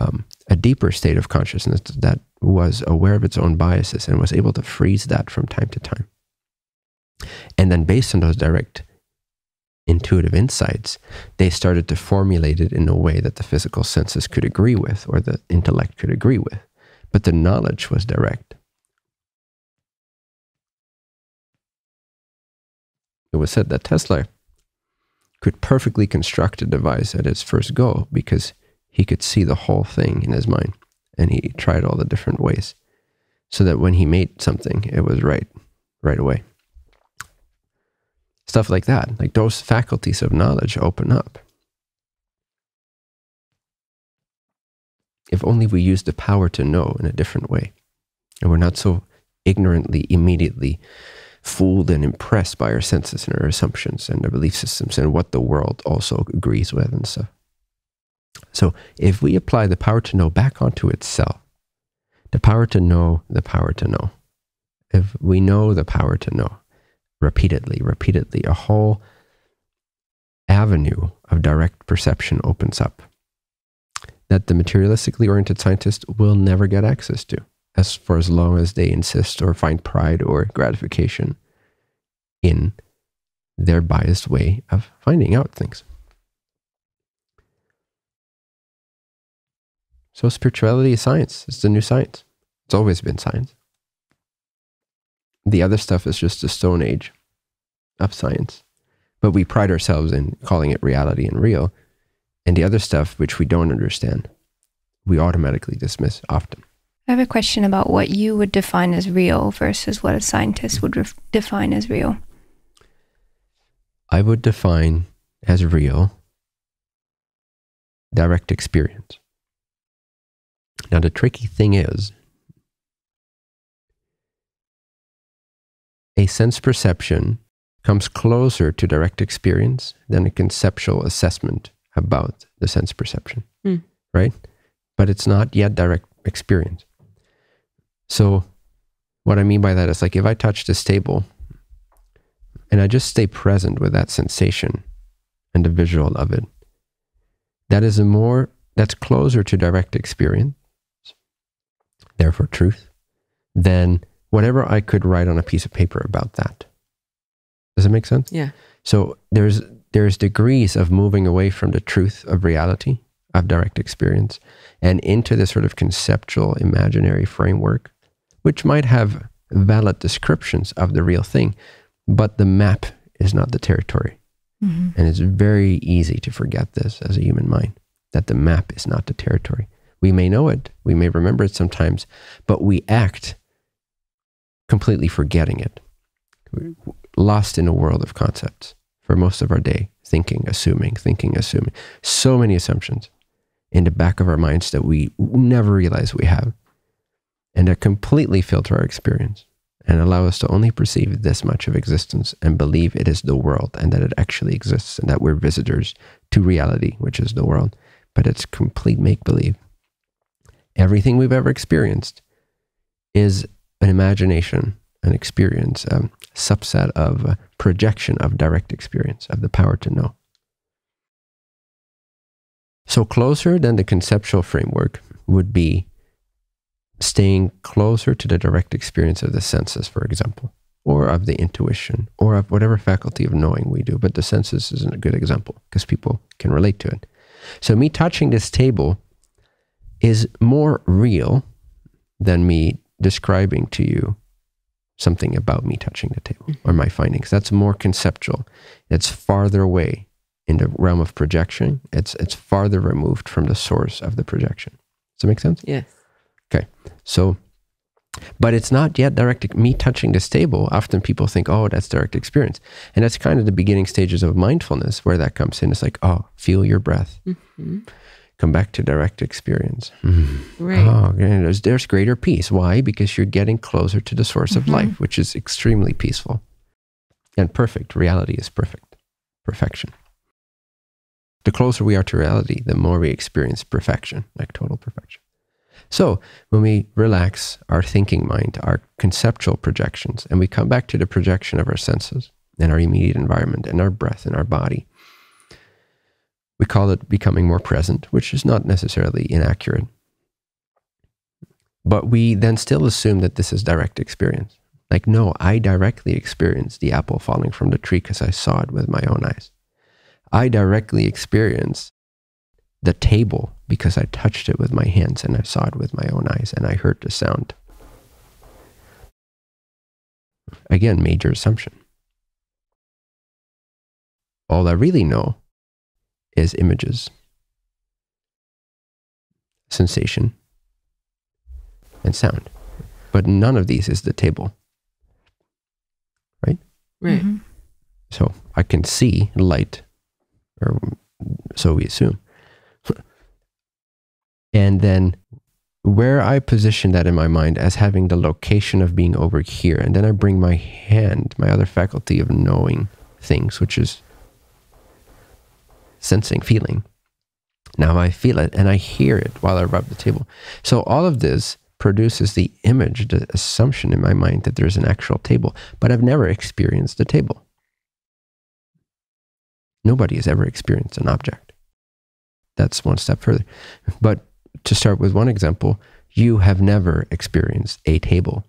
um, a deeper state of consciousness that was aware of its own biases and was able to freeze that from time to time. And then, based on those direct intuitive insights, they started to formulate it in a way that the physical senses could agree with or the intellect could agree with. But the knowledge was direct. It was said that Tesla could perfectly construct a device at his first go because he could see the whole thing in his mind and he tried all the different ways so that when he made something, it was right right away. Stuff like that, like those faculties of knowledge open up. If only we use the power to know in a different way and we're not so ignorantly, immediately fooled and impressed by our senses and our assumptions and our belief systems and what the world also agrees with and stuff. So if we apply the power to know back onto itself, the power to know, the power to know, if we know the power to know repeatedly, repeatedly, a whole avenue of direct perception opens up that the materialistically oriented scientist will never get access to as for as long as they insist or find pride or gratification in their biased way of finding out things. So spirituality is science. It's the new science. It's always been science. The other stuff is just the stone age of science. But we pride ourselves in calling it reality and real. And the other stuff, which we don't understand, we automatically dismiss often. I have a question about what you would define as real versus what a scientist would ref- define as real. I would define as real direct experience. Now, the tricky thing is a sense perception comes closer to direct experience than a conceptual assessment about the sense perception, mm. right? But it's not yet direct experience. So, what I mean by that is like if I touch this table and I just stay present with that sensation and the visual of it, that is a more, that's closer to direct experience, therefore truth, than whatever I could write on a piece of paper about that. Does it make sense? Yeah. So there's there's degrees of moving away from the truth of reality of direct experience and into this sort of conceptual imaginary framework which might have valid descriptions of the real thing, but the map is not the territory. Mm-hmm. And it's very easy to forget this as a human mind that the map is not the territory. We may know it, we may remember it sometimes, but we act completely forgetting it, We're lost in a world of concepts for most of our day, thinking, assuming, thinking, assuming. So many assumptions in the back of our minds that we never realize we have and that completely filter our experience and allow us to only perceive this much of existence and believe it is the world and that it actually exists and that we're visitors to reality, which is the world. But it's complete make believe. Everything we've ever experienced is an imagination, an experience, a subset of a projection of direct experience, of the power to know. So, closer than the conceptual framework would be staying closer to the direct experience of the senses, for example, or of the intuition, or of whatever faculty of knowing we do. But the senses isn't a good example because people can relate to it. So, me touching this table is more real than me describing to you something about me touching the table mm-hmm. or my findings. That's more conceptual. It's farther away in the realm of projection. It's it's farther removed from the source of the projection. Does that make sense? Yes. Okay. So, but it's not yet direct. Me touching this table, often people think, oh, that's direct experience. And that's kind of the beginning stages of mindfulness where that comes in. It's like, oh, feel your breath. hmm Come back to direct experience. Mm. Right. Oh, there's, there's greater peace. Why? Because you're getting closer to the source of Mhm. life, which is extremely peaceful and perfect. Reality is perfect, perfection. The closer we are to reality, the more we experience perfection, like total perfection. So, when we relax our thinking mind, our conceptual projections, and we come back to the projection of our senses and our immediate environment and our breath and our body, we call it becoming more present, which is not necessarily inaccurate. But we then still assume that this is direct experience. Like, no, I directly experienced the apple falling from the tree because I saw it with my own eyes. I directly experienced the table because I touched it with my hands and I saw it with my own eyes and I heard the sound. Again, major assumption. All I really know is images, sensation, and sound. But none of these is the table. Right. Mhm. So I can see light, or so we assume. And then where I position that in my mind as having the location of being over here, and then I bring my hand, my other faculty of knowing things, which is sensing, feeling. Now I feel it and I hear it while I rub the table. So all of this produces the image, the assumption in my mind that there's an actual table, but I've never experienced a table. Nobody has ever experienced an object. That's one step further. But to start with one example, you have never experienced a table.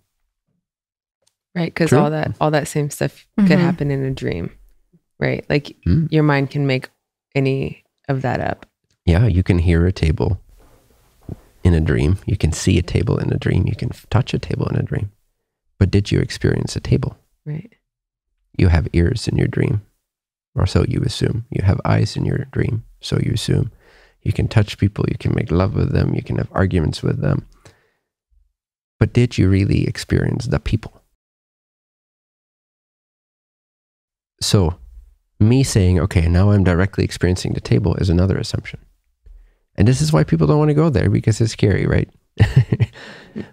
Right. Because all that all that same stuff could Mhm. happen in a dream. Right. Like Mm. your mind can make any of that up. Yeah, you can hear a table in a dream. You can see a table in a dream. You can f- touch a table in a dream. But did you experience a table? Right. You have ears in your dream, or so you assume. You have eyes in your dream, so you assume. You can touch people, you can make love with them, you can have arguments with them. But did you really experience the people? So, me saying, okay, now I'm directly experiencing the table is another assumption. And this is why people don't want to go there because it's scary, right?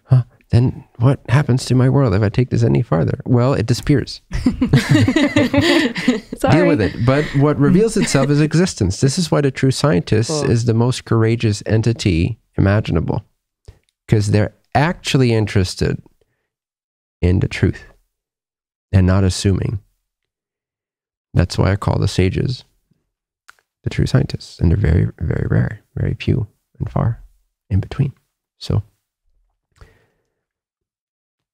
Huh, then what happens to my world if I take this any farther? Well, it disappears. Sorry. Deal with it. But what reveals itself is existence. This is why the true scientist Cool. is the most courageous entity imaginable because they're actually interested in the truth and not assuming. That's why I call the sages the true scientists. And they're very, very rare, very few and far in between. So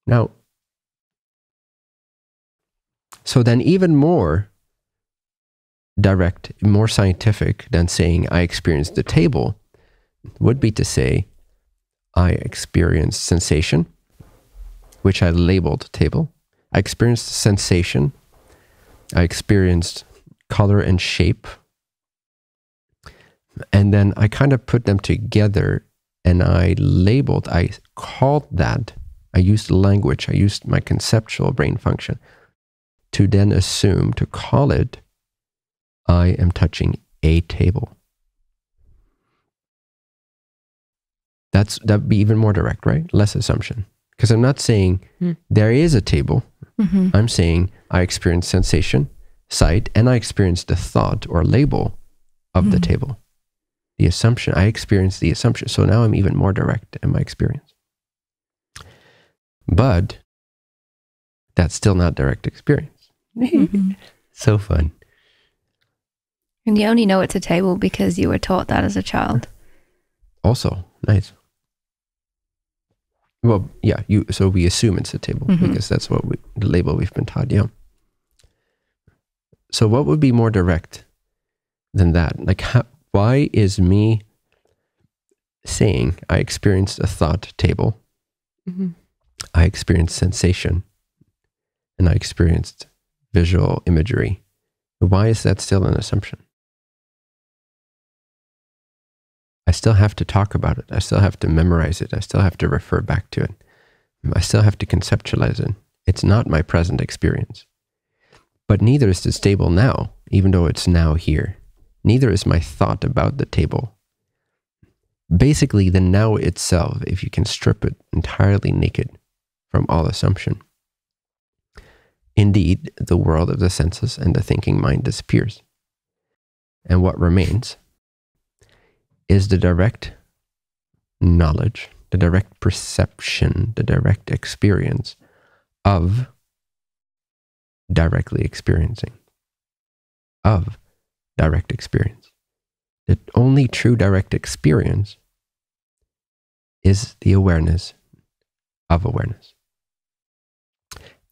now, so then even more direct, more scientific than saying I experienced the table would be to say I experienced sensation, which I labeled table. I experienced sensation. I experienced color and shape. And then I kind of put them together and I labeled, I called that, I used language, I used my conceptual brain function to then assume to call it, I am touching a table. That's that'd be even more direct, right? Less assumption. Because I'm not saying Hmm. there is a table. Mhm. I'm saying I experience sensation, sight, and I experience the thought or label of the Mhm. table. The assumption, I experience the assumption. So now I'm even more direct in my experience. But that's still not direct experience. Mhm. so fun. And you only know it's a table because you were taught that as a child. Also, nice. Well, yeah, you. So we assume it's a table Mhm. because that's what we, the label we've been taught. Yeah. So what would be more direct than that? Like, how, why is me saying I experienced a thought table, Mhm. I experienced sensation, and I experienced visual imagery? Why is that still an assumption? I still have to talk about it. I still have to memorize it. I still have to refer back to it. I still have to conceptualize it. It's not my present experience. But neither is the table now, even though it's now here. Neither is my thought about the table. Basically, the now itself, if you can strip it entirely naked from all assumption, indeed, the world of the senses and the thinking mind disappears. And what remains is the direct knowledge, the direct perception, the direct experience of directly experiencing, of direct experience. The only true direct experience is the awareness of awareness.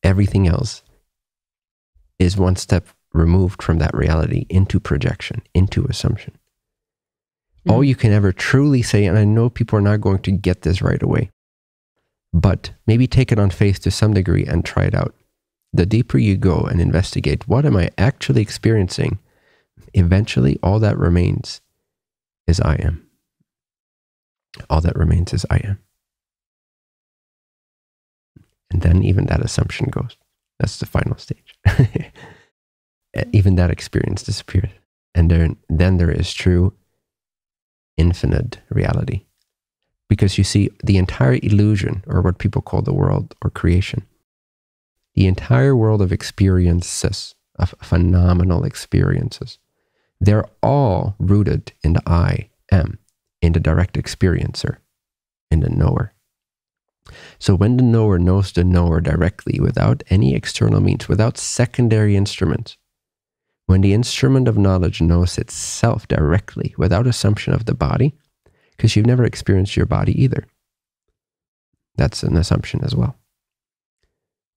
Everything else is one step removed from that reality into projection, into assumption. All Mm. you can ever truly say, and I know people are not going to get this right away, but maybe take it on faith to some degree and try it out. The deeper you go and investigate, what am I actually experiencing? Eventually, all that remains is I am. All that remains is I am. And then even that assumption goes. That's the final stage. even that experience disappears. And then, then there is true infinite reality. Because you see, the entire illusion, or what people call the world or creation, the entire world of experiences, of phenomenal experiences, they're all rooted in the I am, in the direct experiencer, in the knower. So when the knower knows the knower directly without any external means, without secondary instruments, when the instrument of knowledge knows itself directly without assumption of the body, because you've never experienced your body either. That's an assumption as well,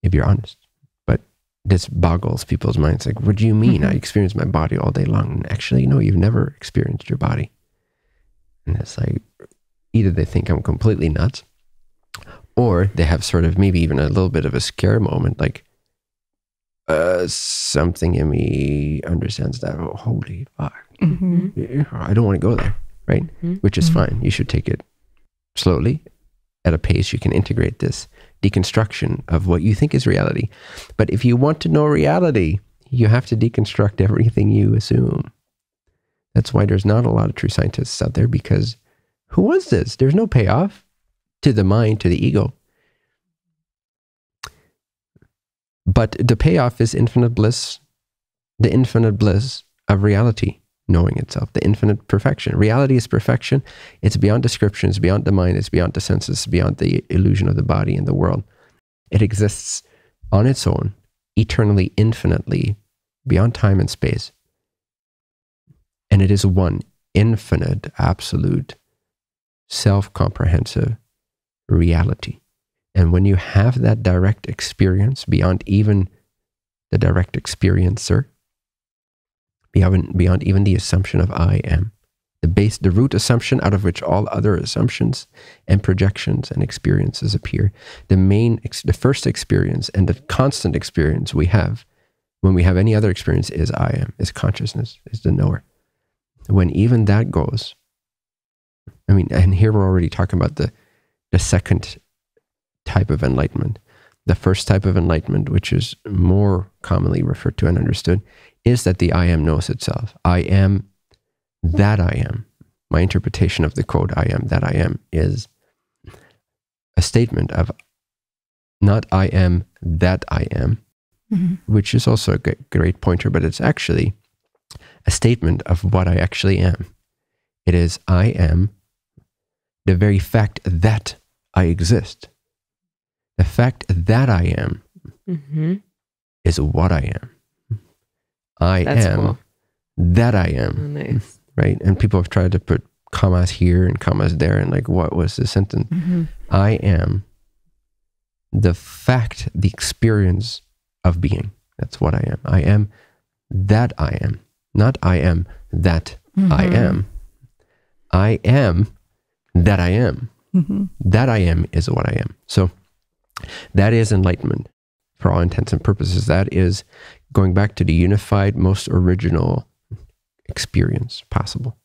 if you're honest. But this boggles people's minds. Like, what do you mean? I Mhm. experience my body all day long. And actually, no, you've never experienced your body. And it's like, either they think I'm completely nuts, or they have sort of maybe even a little bit of a scare moment, like, uh, something in me understands that. Oh, holy fuck. Mm-hmm. I don't want to go there, right? Mhm. Which is Mhm. fine. You should take it slowly at a pace you can integrate this deconstruction of what you think is reality. But if you want to know reality, you have to deconstruct everything you assume. That's why there's not a lot of true scientists out there because who wants this? There's no payoff to the mind, to the ego. But the payoff is infinite bliss, the infinite bliss of reality knowing itself, the infinite perfection. Reality is perfection. It's beyond description, it's beyond the mind, it's beyond the senses, beyond the illusion of the body and the world. It exists on its own, eternally, infinitely, beyond time and space. And it is one infinite, absolute, self comprehensive reality. And when you have that direct experience beyond even the direct experiencer, beyond, beyond even the assumption of I am, the base, the root assumption out of which all other assumptions and projections and experiences appear, the main, the first experience and the constant experience we have when we have any other experience is I am, is consciousness, is the knower. When even that goes, I mean, and here we're already talking about the, the second type of enlightenment. The first type of enlightenment, which is more commonly referred to and understood, is that the I am knows itself. I am that I am. My interpretation of the quote, I am that I am, is a statement of not I am that I am, Mm-hmm. which is also a great pointer, but it's actually a statement of what I actually am. It is I am the very fact that I exist. The fact that I am Mhm. is what I am. I That's am cool. that I Oh, am, nice. right? And people have tried to put commas here and commas there, and like, what was the sentence? Mm-hmm. I am the fact, the experience of being. That's what I am. I am that I am, not I am that Mm-hmm. I am. I am that I am. Mm-hmm. That I am is what I am. So that is enlightenment for all intents and purposes. That is going back to the unified, most original experience possible.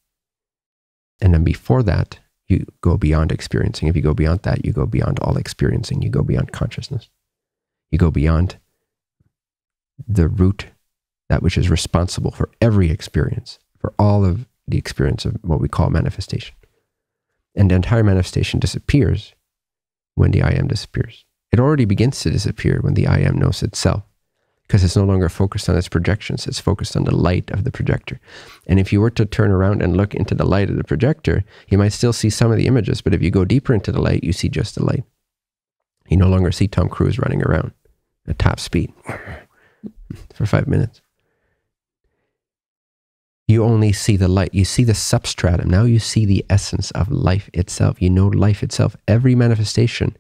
And then before that, you go beyond experiencing. If you go beyond that, you go beyond all experiencing. You go beyond consciousness. You go beyond the root, that which is responsible for every experience, for all of the experience of what we call manifestation. And the entire manifestation disappears when the I am disappears. It already begins to disappear when the I am knows itself because it's no longer focused on its projections. It's focused on the light of the projector. And if you were to turn around and look into the light of the projector, you might still see some of the images. But if you go deeper into the light, you see just the light. You no longer see Tom Cruise running around at top speed for five minutes. You only see the light. You see the substratum. Now you see the essence of life itself. You know life itself. Every manifestation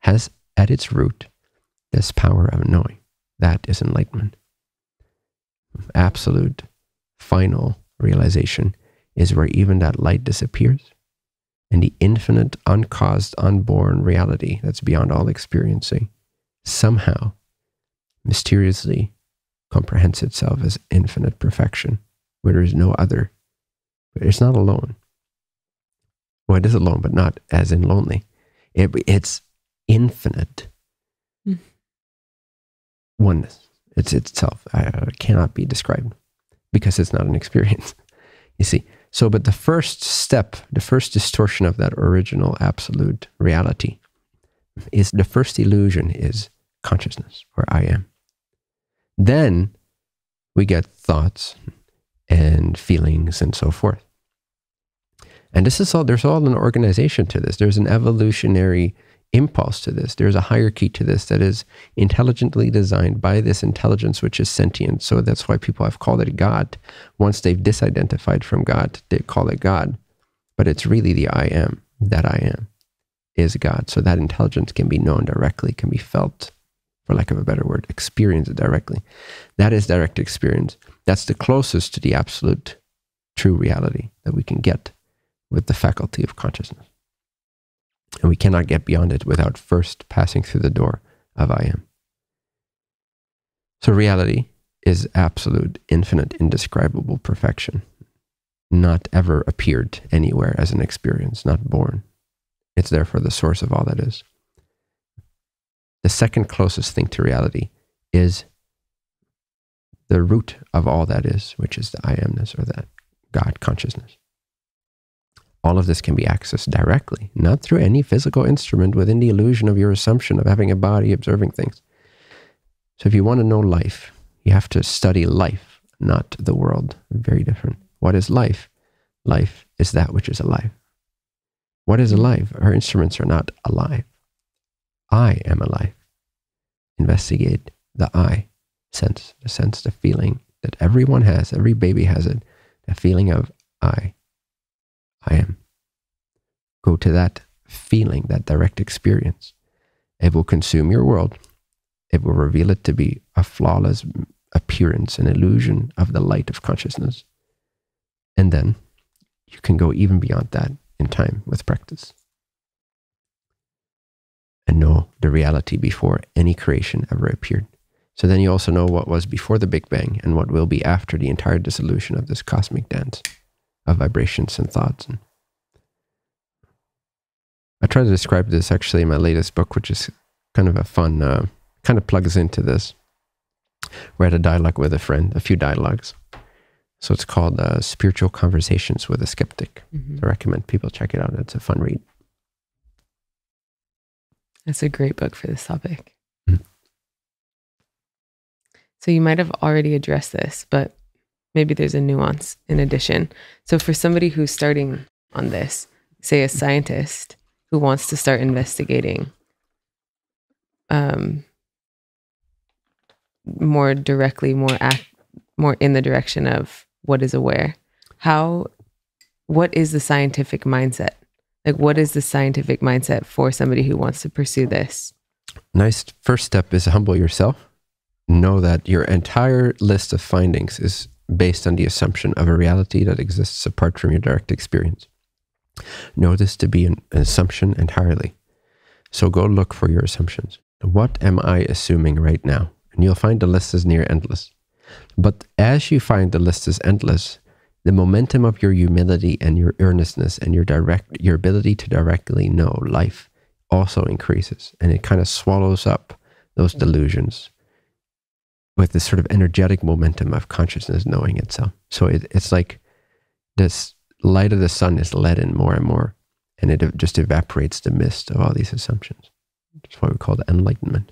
has at its root this power of knowing. That is enlightenment. Absolute, final realization is where even that light disappears and the infinite, uncaused, unborn reality that's beyond all experiencing somehow mysteriously comprehends itself as infinite perfection where there is no other. It's not alone. Well, it is alone, but not as in lonely. It, it's infinite Mm. oneness. It's itself. Uh, cannot be described because it's not an experience. You see. So, but the first step, the first distortion of that original absolute reality is the first illusion is consciousness, where I am. Then we get thoughts and feelings and so forth. And this is all, there's all an organization to this. There's an evolutionary impulse to this. There's a hierarchy to this that is intelligently designed by this intelligence, which is sentient. So that's why people have called it God. Once they've disidentified from God, they call it God. But it's really the I am, that I am, is God. So that intelligence can be known directly, can be felt, for lack of a better word, experience it directly. That is direct experience. That's the closest to the absolute true reality that we can get with the faculty of consciousness. And we cannot get beyond it without first passing through the door of I am. So reality is absolute, infinite, indescribable perfection, not ever appeared anywhere as an experience, not born. It's therefore the source of all that is. The second closest thing to reality is the root of all that is, which is the I amness or that God consciousness. All of this can be accessed directly, not through any physical instrument within the illusion of your assumption of having a body observing things. So if you want to know life, you have to study life, not the world. Very different. What is life? Life is that which is alive. What is alive? Our instruments are not alive. I am alive. Investigate the I sense, the sense, the feeling that everyone has, every baby has it, the feeling of I. I am. Go to that feeling, that direct experience. It will consume your world. It will reveal it to be a flawless appearance, an illusion of the light of consciousness. And then you can go even beyond that in time with practice and know the reality before any creation ever appeared. So then you also know what was before the Big Bang and what will be after the entire dissolution of this cosmic dance of vibrations and thoughts. And I try to describe this actually in my latest book, which is kind of a fun, uh, kind of plugs into this. We had a dialogue with a friend, a few dialogues. So it's called uh, Spiritual Conversations with a Skeptic. Mhm. I recommend people check it out. It's a fun read. That's a great book for this topic. Mhm. So you might have already addressed this, but maybe there's a nuance in addition. So for somebody who's starting on this, say a scientist who wants to start investigating um, more directly, more act, more in the direction of what is aware, how, what is the scientific mindset? Like, what is the scientific mindset for somebody who wants to pursue this? Nice first step is humble yourself. Know that your entire list of findings is based on the assumption of a reality that exists apart from your direct experience. Know this to be an, assumption entirely. So go look for your assumptions. What am I assuming right now? And you'll find the list is near endless. But as you find the list is endless, the momentum of your humility and your earnestness and your direct your ability to directly know life also increases and it kind of swallows up those mm. delusions with this sort of energetic momentum of consciousness knowing itself. So it, it's like this light of the sun is let in more and more, and it just evaporates the mist of all these assumptions. That's what we call the enlightenment.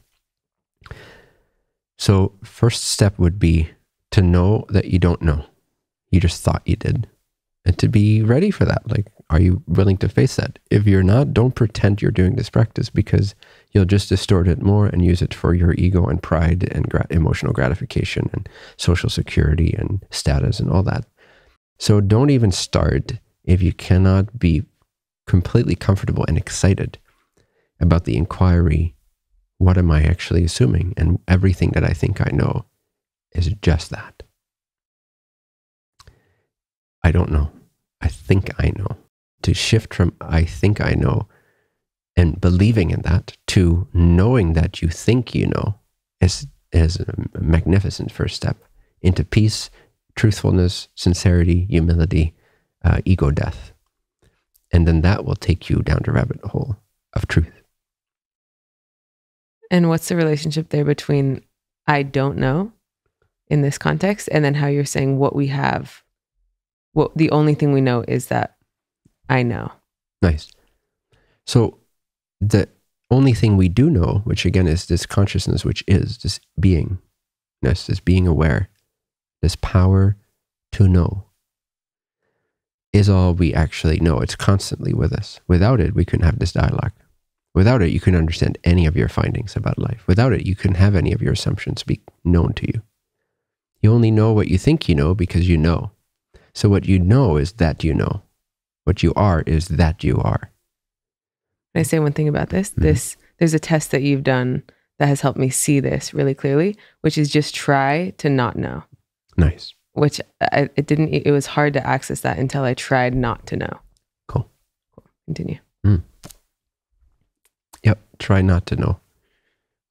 So, first step would be to know that you don't know. You just thought you did. And to be ready for that. Like, are you willing to face that? If you're not, don't pretend you're doing this practice because you'll just distort it more and use it for your ego and pride and emotional gratification and social security and status and all that. So don't even start if you cannot be completely comfortable and excited about the inquiry. What am I actually assuming? And everything that I think I know is just that. I don't know. I think I know. To shift from I think I know and believing in that to knowing that you think you know is, is a magnificent first step into peace, truthfulness, sincerity, humility, uh, ego death. And then that will take you down the rabbit hole of truth. And what's the relationship there between I don't know in this context and then how you're saying what we have? Well, the only thing we know is that I know. Nice. So the only thing we do know, which again is this consciousness, which is this beingness, this being aware, this power to know, is all we actually know. It's constantly with us. Without it, we couldn't have this dialogue. Without it, you couldn't understand any of your findings about life. Without it, you couldn't have any of your assumptions be known to you. You only know what you think you know because you know. So, what you know is that you know. What you are is that you are. Can I say one thing about this? Mm-hmm. This there's a test that you've done that has helped me see this really clearly, which is just try to not know. Nice. Which I, it didn't. It was hard to access that until I tried not to know. Cool. Cool. Continue. Mm. Yep. Try not to know,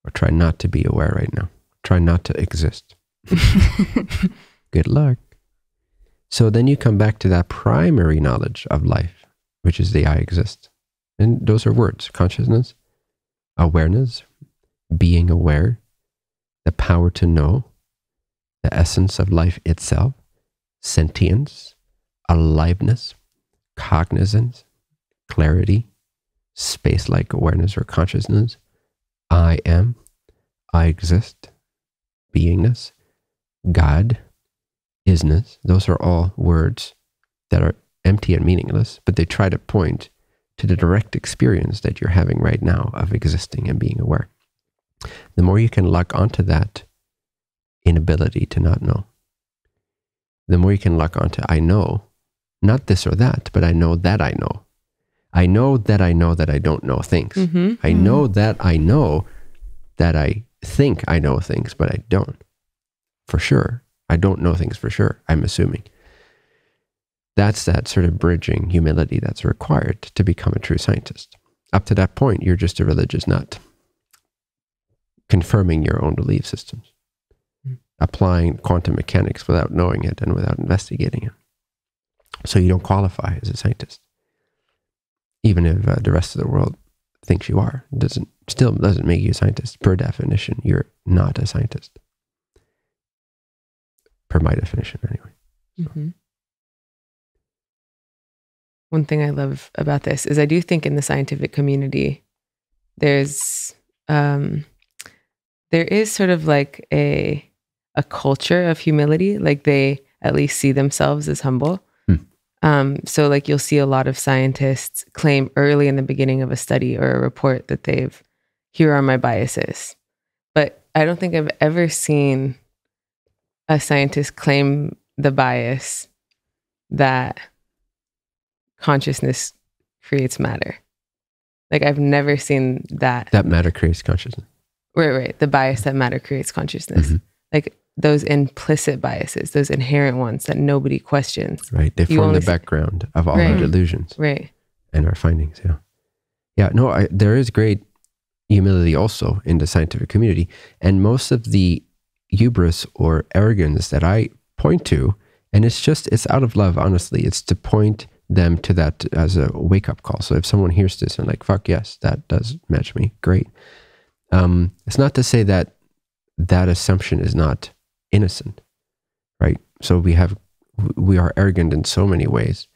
or try not to be aware right now. Try not to exist. Good luck. So then you come back to that primary knowledge of life, which is the I exist. And those are words consciousness, awareness, being aware, the power to know, the essence of life itself, sentience, aliveness, cognizance, clarity, space like awareness or consciousness, I am, I exist, beingness, God, isness. Those are all words that are empty and meaningless, but they try to point to the direct experience that you're having right now of existing and being aware. The more you can lock onto that inability to not know, the more you can lock onto I know, not this or that, but I know that I know. I know that I know that I don't know things. Mm-hmm. I mm-hmm. know that I know that I think I know things, but I don't. For sure. I don't know things for sure, I'm assuming that's that sort of bridging humility that's required to become a true scientist. Up to that point, you're just a religious nut, confirming your own belief systems, mm. applying quantum mechanics without knowing it and without investigating it. So you don't qualify as a scientist, even if uh, the rest of the world thinks you are. It doesn't still doesn't make you a scientist. Per definition, you're not a scientist. Per my definition, anyway. Mm-hmm one thing I love about this is I do think in the scientific community, there's um, there is sort of like a a culture of humility. Like they at least see themselves as humble. Hmm. Um, so like you'll see a lot of scientists claim early in the beginning of a study or a report that they've here are my biases. But I don't think I've ever seen a scientist claim the bias that consciousness creates matter. Like I've never seen that. That matter creates consciousness. Right, right. The bias that matter creates consciousness. Mhm. Like those implicit biases, those inherent ones that nobody questions. Right. They You form the background of all Right. our delusions Right. and our findings. Yeah. Yeah. No, I, there is great humility also in the scientific community. And most of the hubris or arrogance that I point to, and it's just, it's out of love, honestly. It's to point them to that as a wake up call. So if someone hears this and like, fuck yes, that does match me, great. Um, it's not to say that that assumption is not innocent, right? So we have, we are arrogant in so many ways.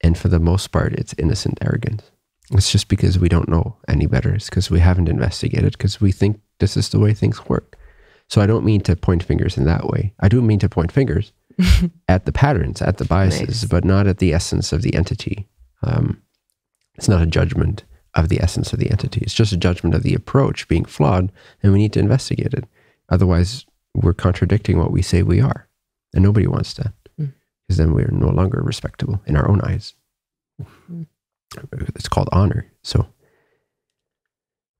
And for the most part, it's innocent arrogance. It's just because we don't know any better. It's because we haven't investigated, because we think this is the way things work. So I don't mean to point fingers in that way. I do mean to point fingers at the patterns, at the biases, Nice. but not at the essence of the entity. Um, it's not a judgment of the essence of the entity. It's just a judgment of the approach being flawed, and we need to investigate it. Otherwise, we're contradicting what we say we are, and nobody wants that, Mm. because then we're no longer respectable in our own eyes. Mm. It's called honor. So,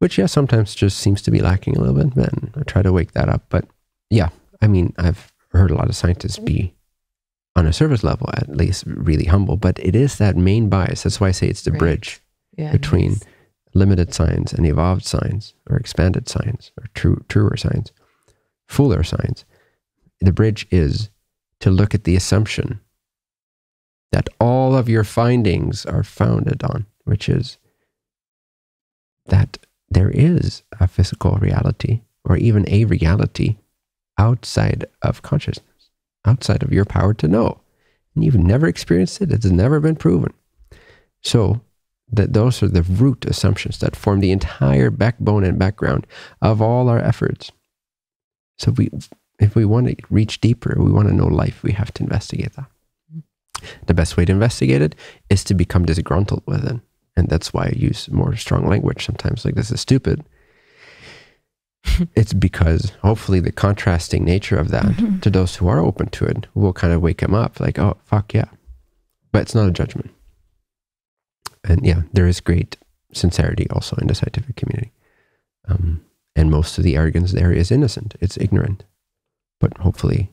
which yeah, sometimes just seems to be lacking a little bit. But I try to wake that up. But yeah, I mean, I've heard a lot of scientists be on a surface level, at least, really humble. But it is that main bias. That's why I say it's the Right. bridge Yeah. between nice. limited science and evolved science or expanded science or true truer science, fuller science. The bridge is to look at the assumption that all of your findings are founded on, which is that there is a physical reality or even a reality outside of consciousness, outside of your power to know. And you've never experienced it, it's never been proven. So, that those are the root assumptions that form the entire backbone and background of all our efforts. So we if we want to reach deeper, we want to know life, we have to investigate that. Mm-hmm. The best way to investigate it is to become disgruntled with it. And that's why I use more strong language sometimes, like this is stupid. it's because hopefully the contrasting nature of that Mhm. to those who are open to it will kind of wake them up like, oh, fuck yeah. But it's not a judgment. And yeah, there is great sincerity also in the scientific community. Um, and most of the arrogance there is innocent, it's ignorant. But hopefully,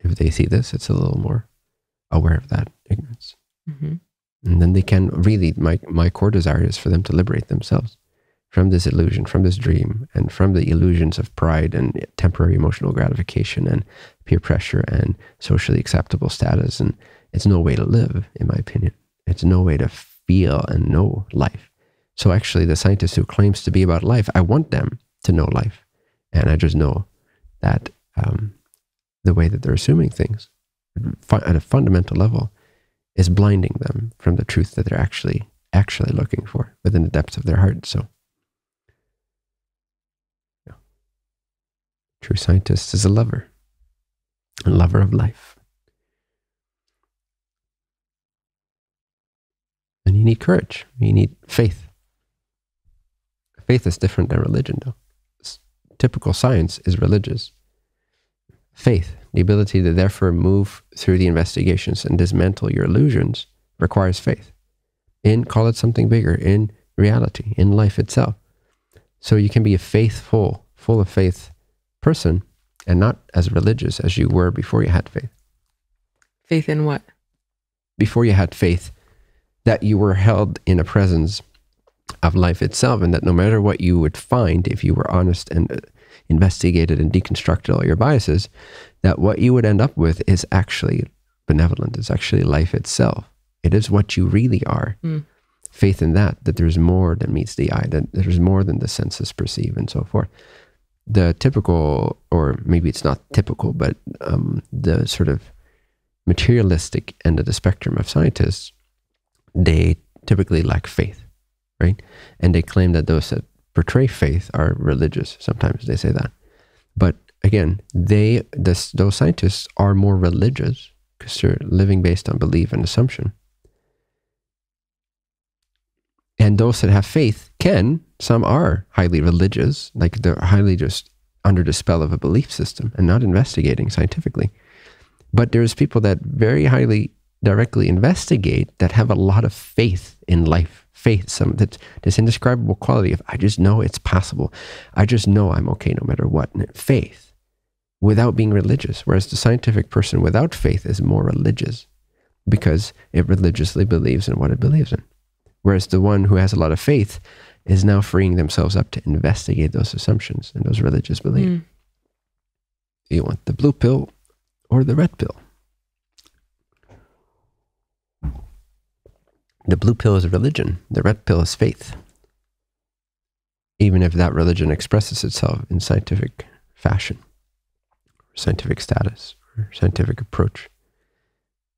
if they see this, it's a little more aware of that ignorance. Mhm. And then they can really, my, my core desire is for them to liberate themselves from this illusion, from this dream, and from the illusions of pride and temporary emotional gratification and peer pressure and socially acceptable status. And it's no way to live, in my opinion. It's no way to feel and know life. So actually, the scientist who claims to be about life, I want them to know life. And I just know that um, the way that they're assuming things at a fundamental level is blinding them from the truth that they're actually actually looking for within the depths of their heart. So, yeah. true scientist is a lover, a lover of life. And you need courage. You need faith. Faith is different than religion, though. Typical science is religious. Faith, the ability to therefore move through the investigations and dismantle your illusions, requires faith in, call it something bigger, in reality, in life itself. So you can be a faithful, full of faith person and not as religious as you were before you had faith. Faith in what? Before you had faith, that you were held in a presence of life itself, and that no matter what you would find, if you were honest and uh, investigated and deconstructed all your biases, that what you would end up with is actually benevolent. It's actually life itself. It is what you really are. Mm. Faith in that, that there's more than meets the eye, that there's more than the senses perceive, and so forth. The typical, or maybe it's not typical, but um, the sort of materialistic end of the spectrum of scientists, they typically lack faith, right? And they claim that those that portray faith are religious. Sometimes they say that. But again, they this, those scientists are more religious because they're living based on belief and assumption. And those that have faith can, some are highly religious, like they're highly just under the spell of a belief system and not investigating scientifically. But there's people that very highly directly investigate that have a lot of faith in life. Faith, some that this indescribable quality of I just know it's possible. I just know I'm okay no matter what. Faith without being religious. Whereas the scientific person without faith is more religious because it religiously believes in what it believes in. Whereas the one who has a lot of faith is now freeing themselves up to investigate those assumptions and those religious beliefs. Mm. Do you want the blue pill or the red pill? The blue pill is religion, the red pill is faith. Even if that religion expresses itself in scientific fashion, scientific status, or scientific approach.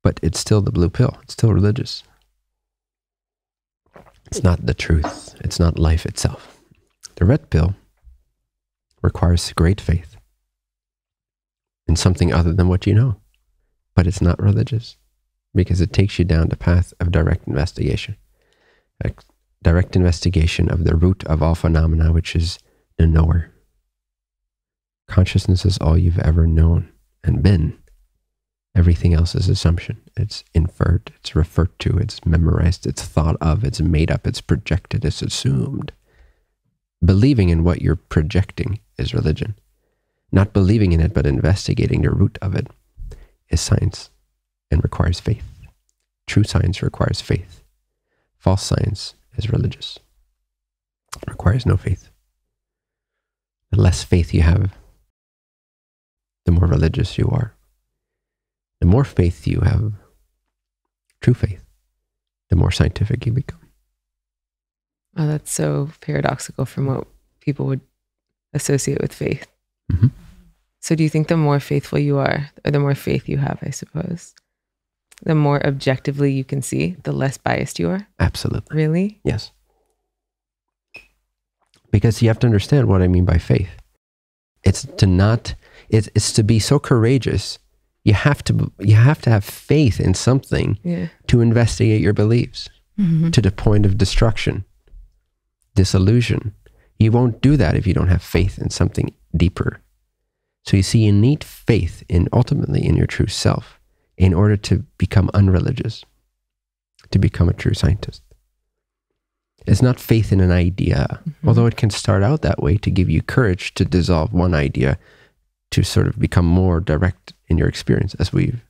But it's still the blue pill, it's still religious. It's not the truth, it's not life itself. The red pill requires great faith in something other than what you know, but it's not religious because it takes you down the path of direct investigation. Like direct investigation of the root of all phenomena, which is the knower. Consciousness is all you've ever known and been. Everything else is assumption. It's inferred, it's referred to, it's memorized, it's thought of, it's made up, it's projected, it's assumed. Believing in what you're projecting is religion. Not believing in it, but investigating the root of it is science and requires faith. True science requires faith. False science is religious. It requires no faith. The less faith you have, the more religious you are. The more faith you have, true faith, the more scientific you become. Oh, that's so paradoxical from what people would associate with faith. Mhm. So, do you think the more faithful you are, or the more faith you have, I suppose, the more objectively you can see, the less biased you are? Absolutely. Really? Yes. Because you have to understand what I mean by faith. It's to not it's, it's to be so courageous. You have to you have to have faith in something Yeah. to investigate your beliefs Mhm. to the point of destruction, disillusion. You won't do that if you don't have faith in something deeper. So you see, you need faith in ultimately in your true self in order to become unreligious, to become a true scientist. It's not faith in an idea, although it can start out that way to give you courage to dissolve one idea to sort of become more direct in your experience, as we've,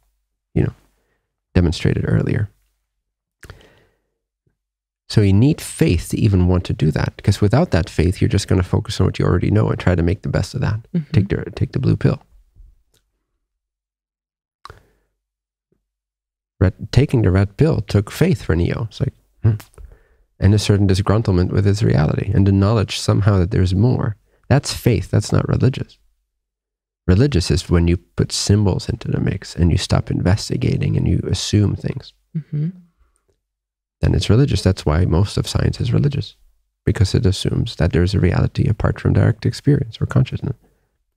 you know, demonstrated earlier. So you need faith to even want to do that, because without that faith, you're just going to focus on what you already know and try to make the best of that. Mhm. Take the take the blue pill. Red, taking the red pill took faith for Neo. It's like, hmm. and a certain disgruntlement with his reality, and the knowledge somehow that there's more. That's faith. That's not religious. Religious is when you put symbols into the mix and you stop investigating and you assume things. hmm Then it's religious. That's why most of science is religious, because it assumes that there's a reality apart from direct experience or consciousness.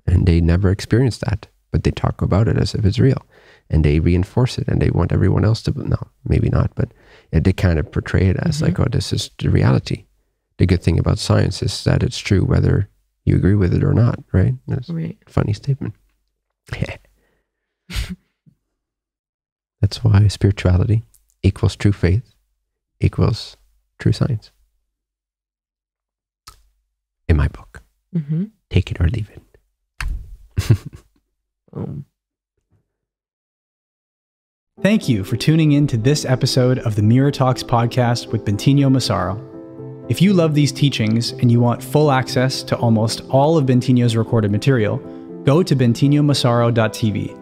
And they never experience that, but they talk about it as if it's real. And they reinforce it and they want everyone else to, no, maybe not, but they kind of portray it as like, oh, this is the reality. The good thing about science is that it's true whether you agree with it or not, right? That's Right. a funny statement. That's why spirituality equals true faith equals true science. In my book, hmm take it or leave it. Boom. Thank you for tuning in to this episode of the Mirror Talks podcast with Bentinho Massaro. If you love these teachings and you want full access to almost all of Bentinho's recorded material, go to bentinhomassaro.tv.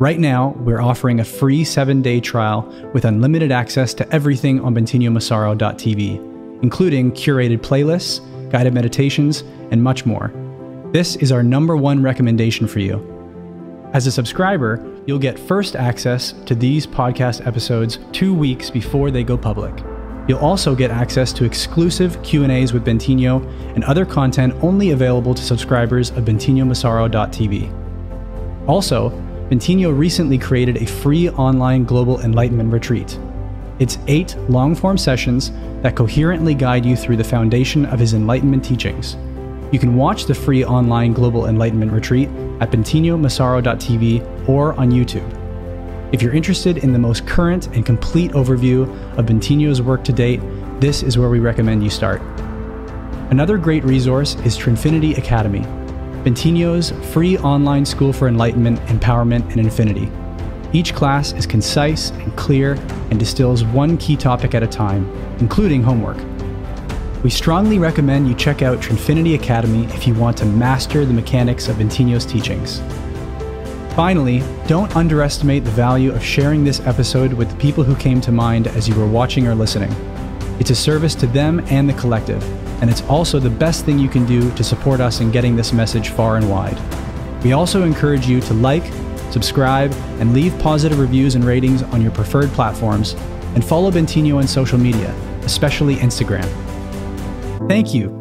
Right now, we're offering a free seven day trial with unlimited access to everything on bentinhomassaro.tv, including curated playlists, guided meditations, and much more. This is our number one recommendation for you. As a subscriber, you'll get first access to these podcast episodes 2 weeks before they go public. You'll also get access to exclusive Q&As with Bentinho and other content only available to subscribers of bentinhomassaro.tv. Also, Bentinho recently created a free online global enlightenment retreat. It's 8 long-form sessions that coherently guide you through the foundation of his enlightenment teachings. You can watch the free online Global Enlightenment Retreat at bentinhomassaro.tv or on YouTube. If you're interested in the most current and complete overview of Bentinho's work to date, this is where we recommend you start. Another great resource is Trinfinity Academy, Bentinho's free online school for enlightenment, empowerment, and infinity. Each class is concise and clear and distills one key topic at a time, including homework. We strongly recommend you check out Trinfinity Academy if you want to master the mechanics of Bentinho's teachings. Finally, don't underestimate the value of sharing this episode with the people who came to mind as you were watching or listening. It's a service to them and the collective, and it's also the best thing you can do to support us in getting this message far and wide. We also encourage you to like, subscribe, and leave positive reviews and ratings on your preferred platforms, and follow Bentinho on social media, especially Instagram. Thank you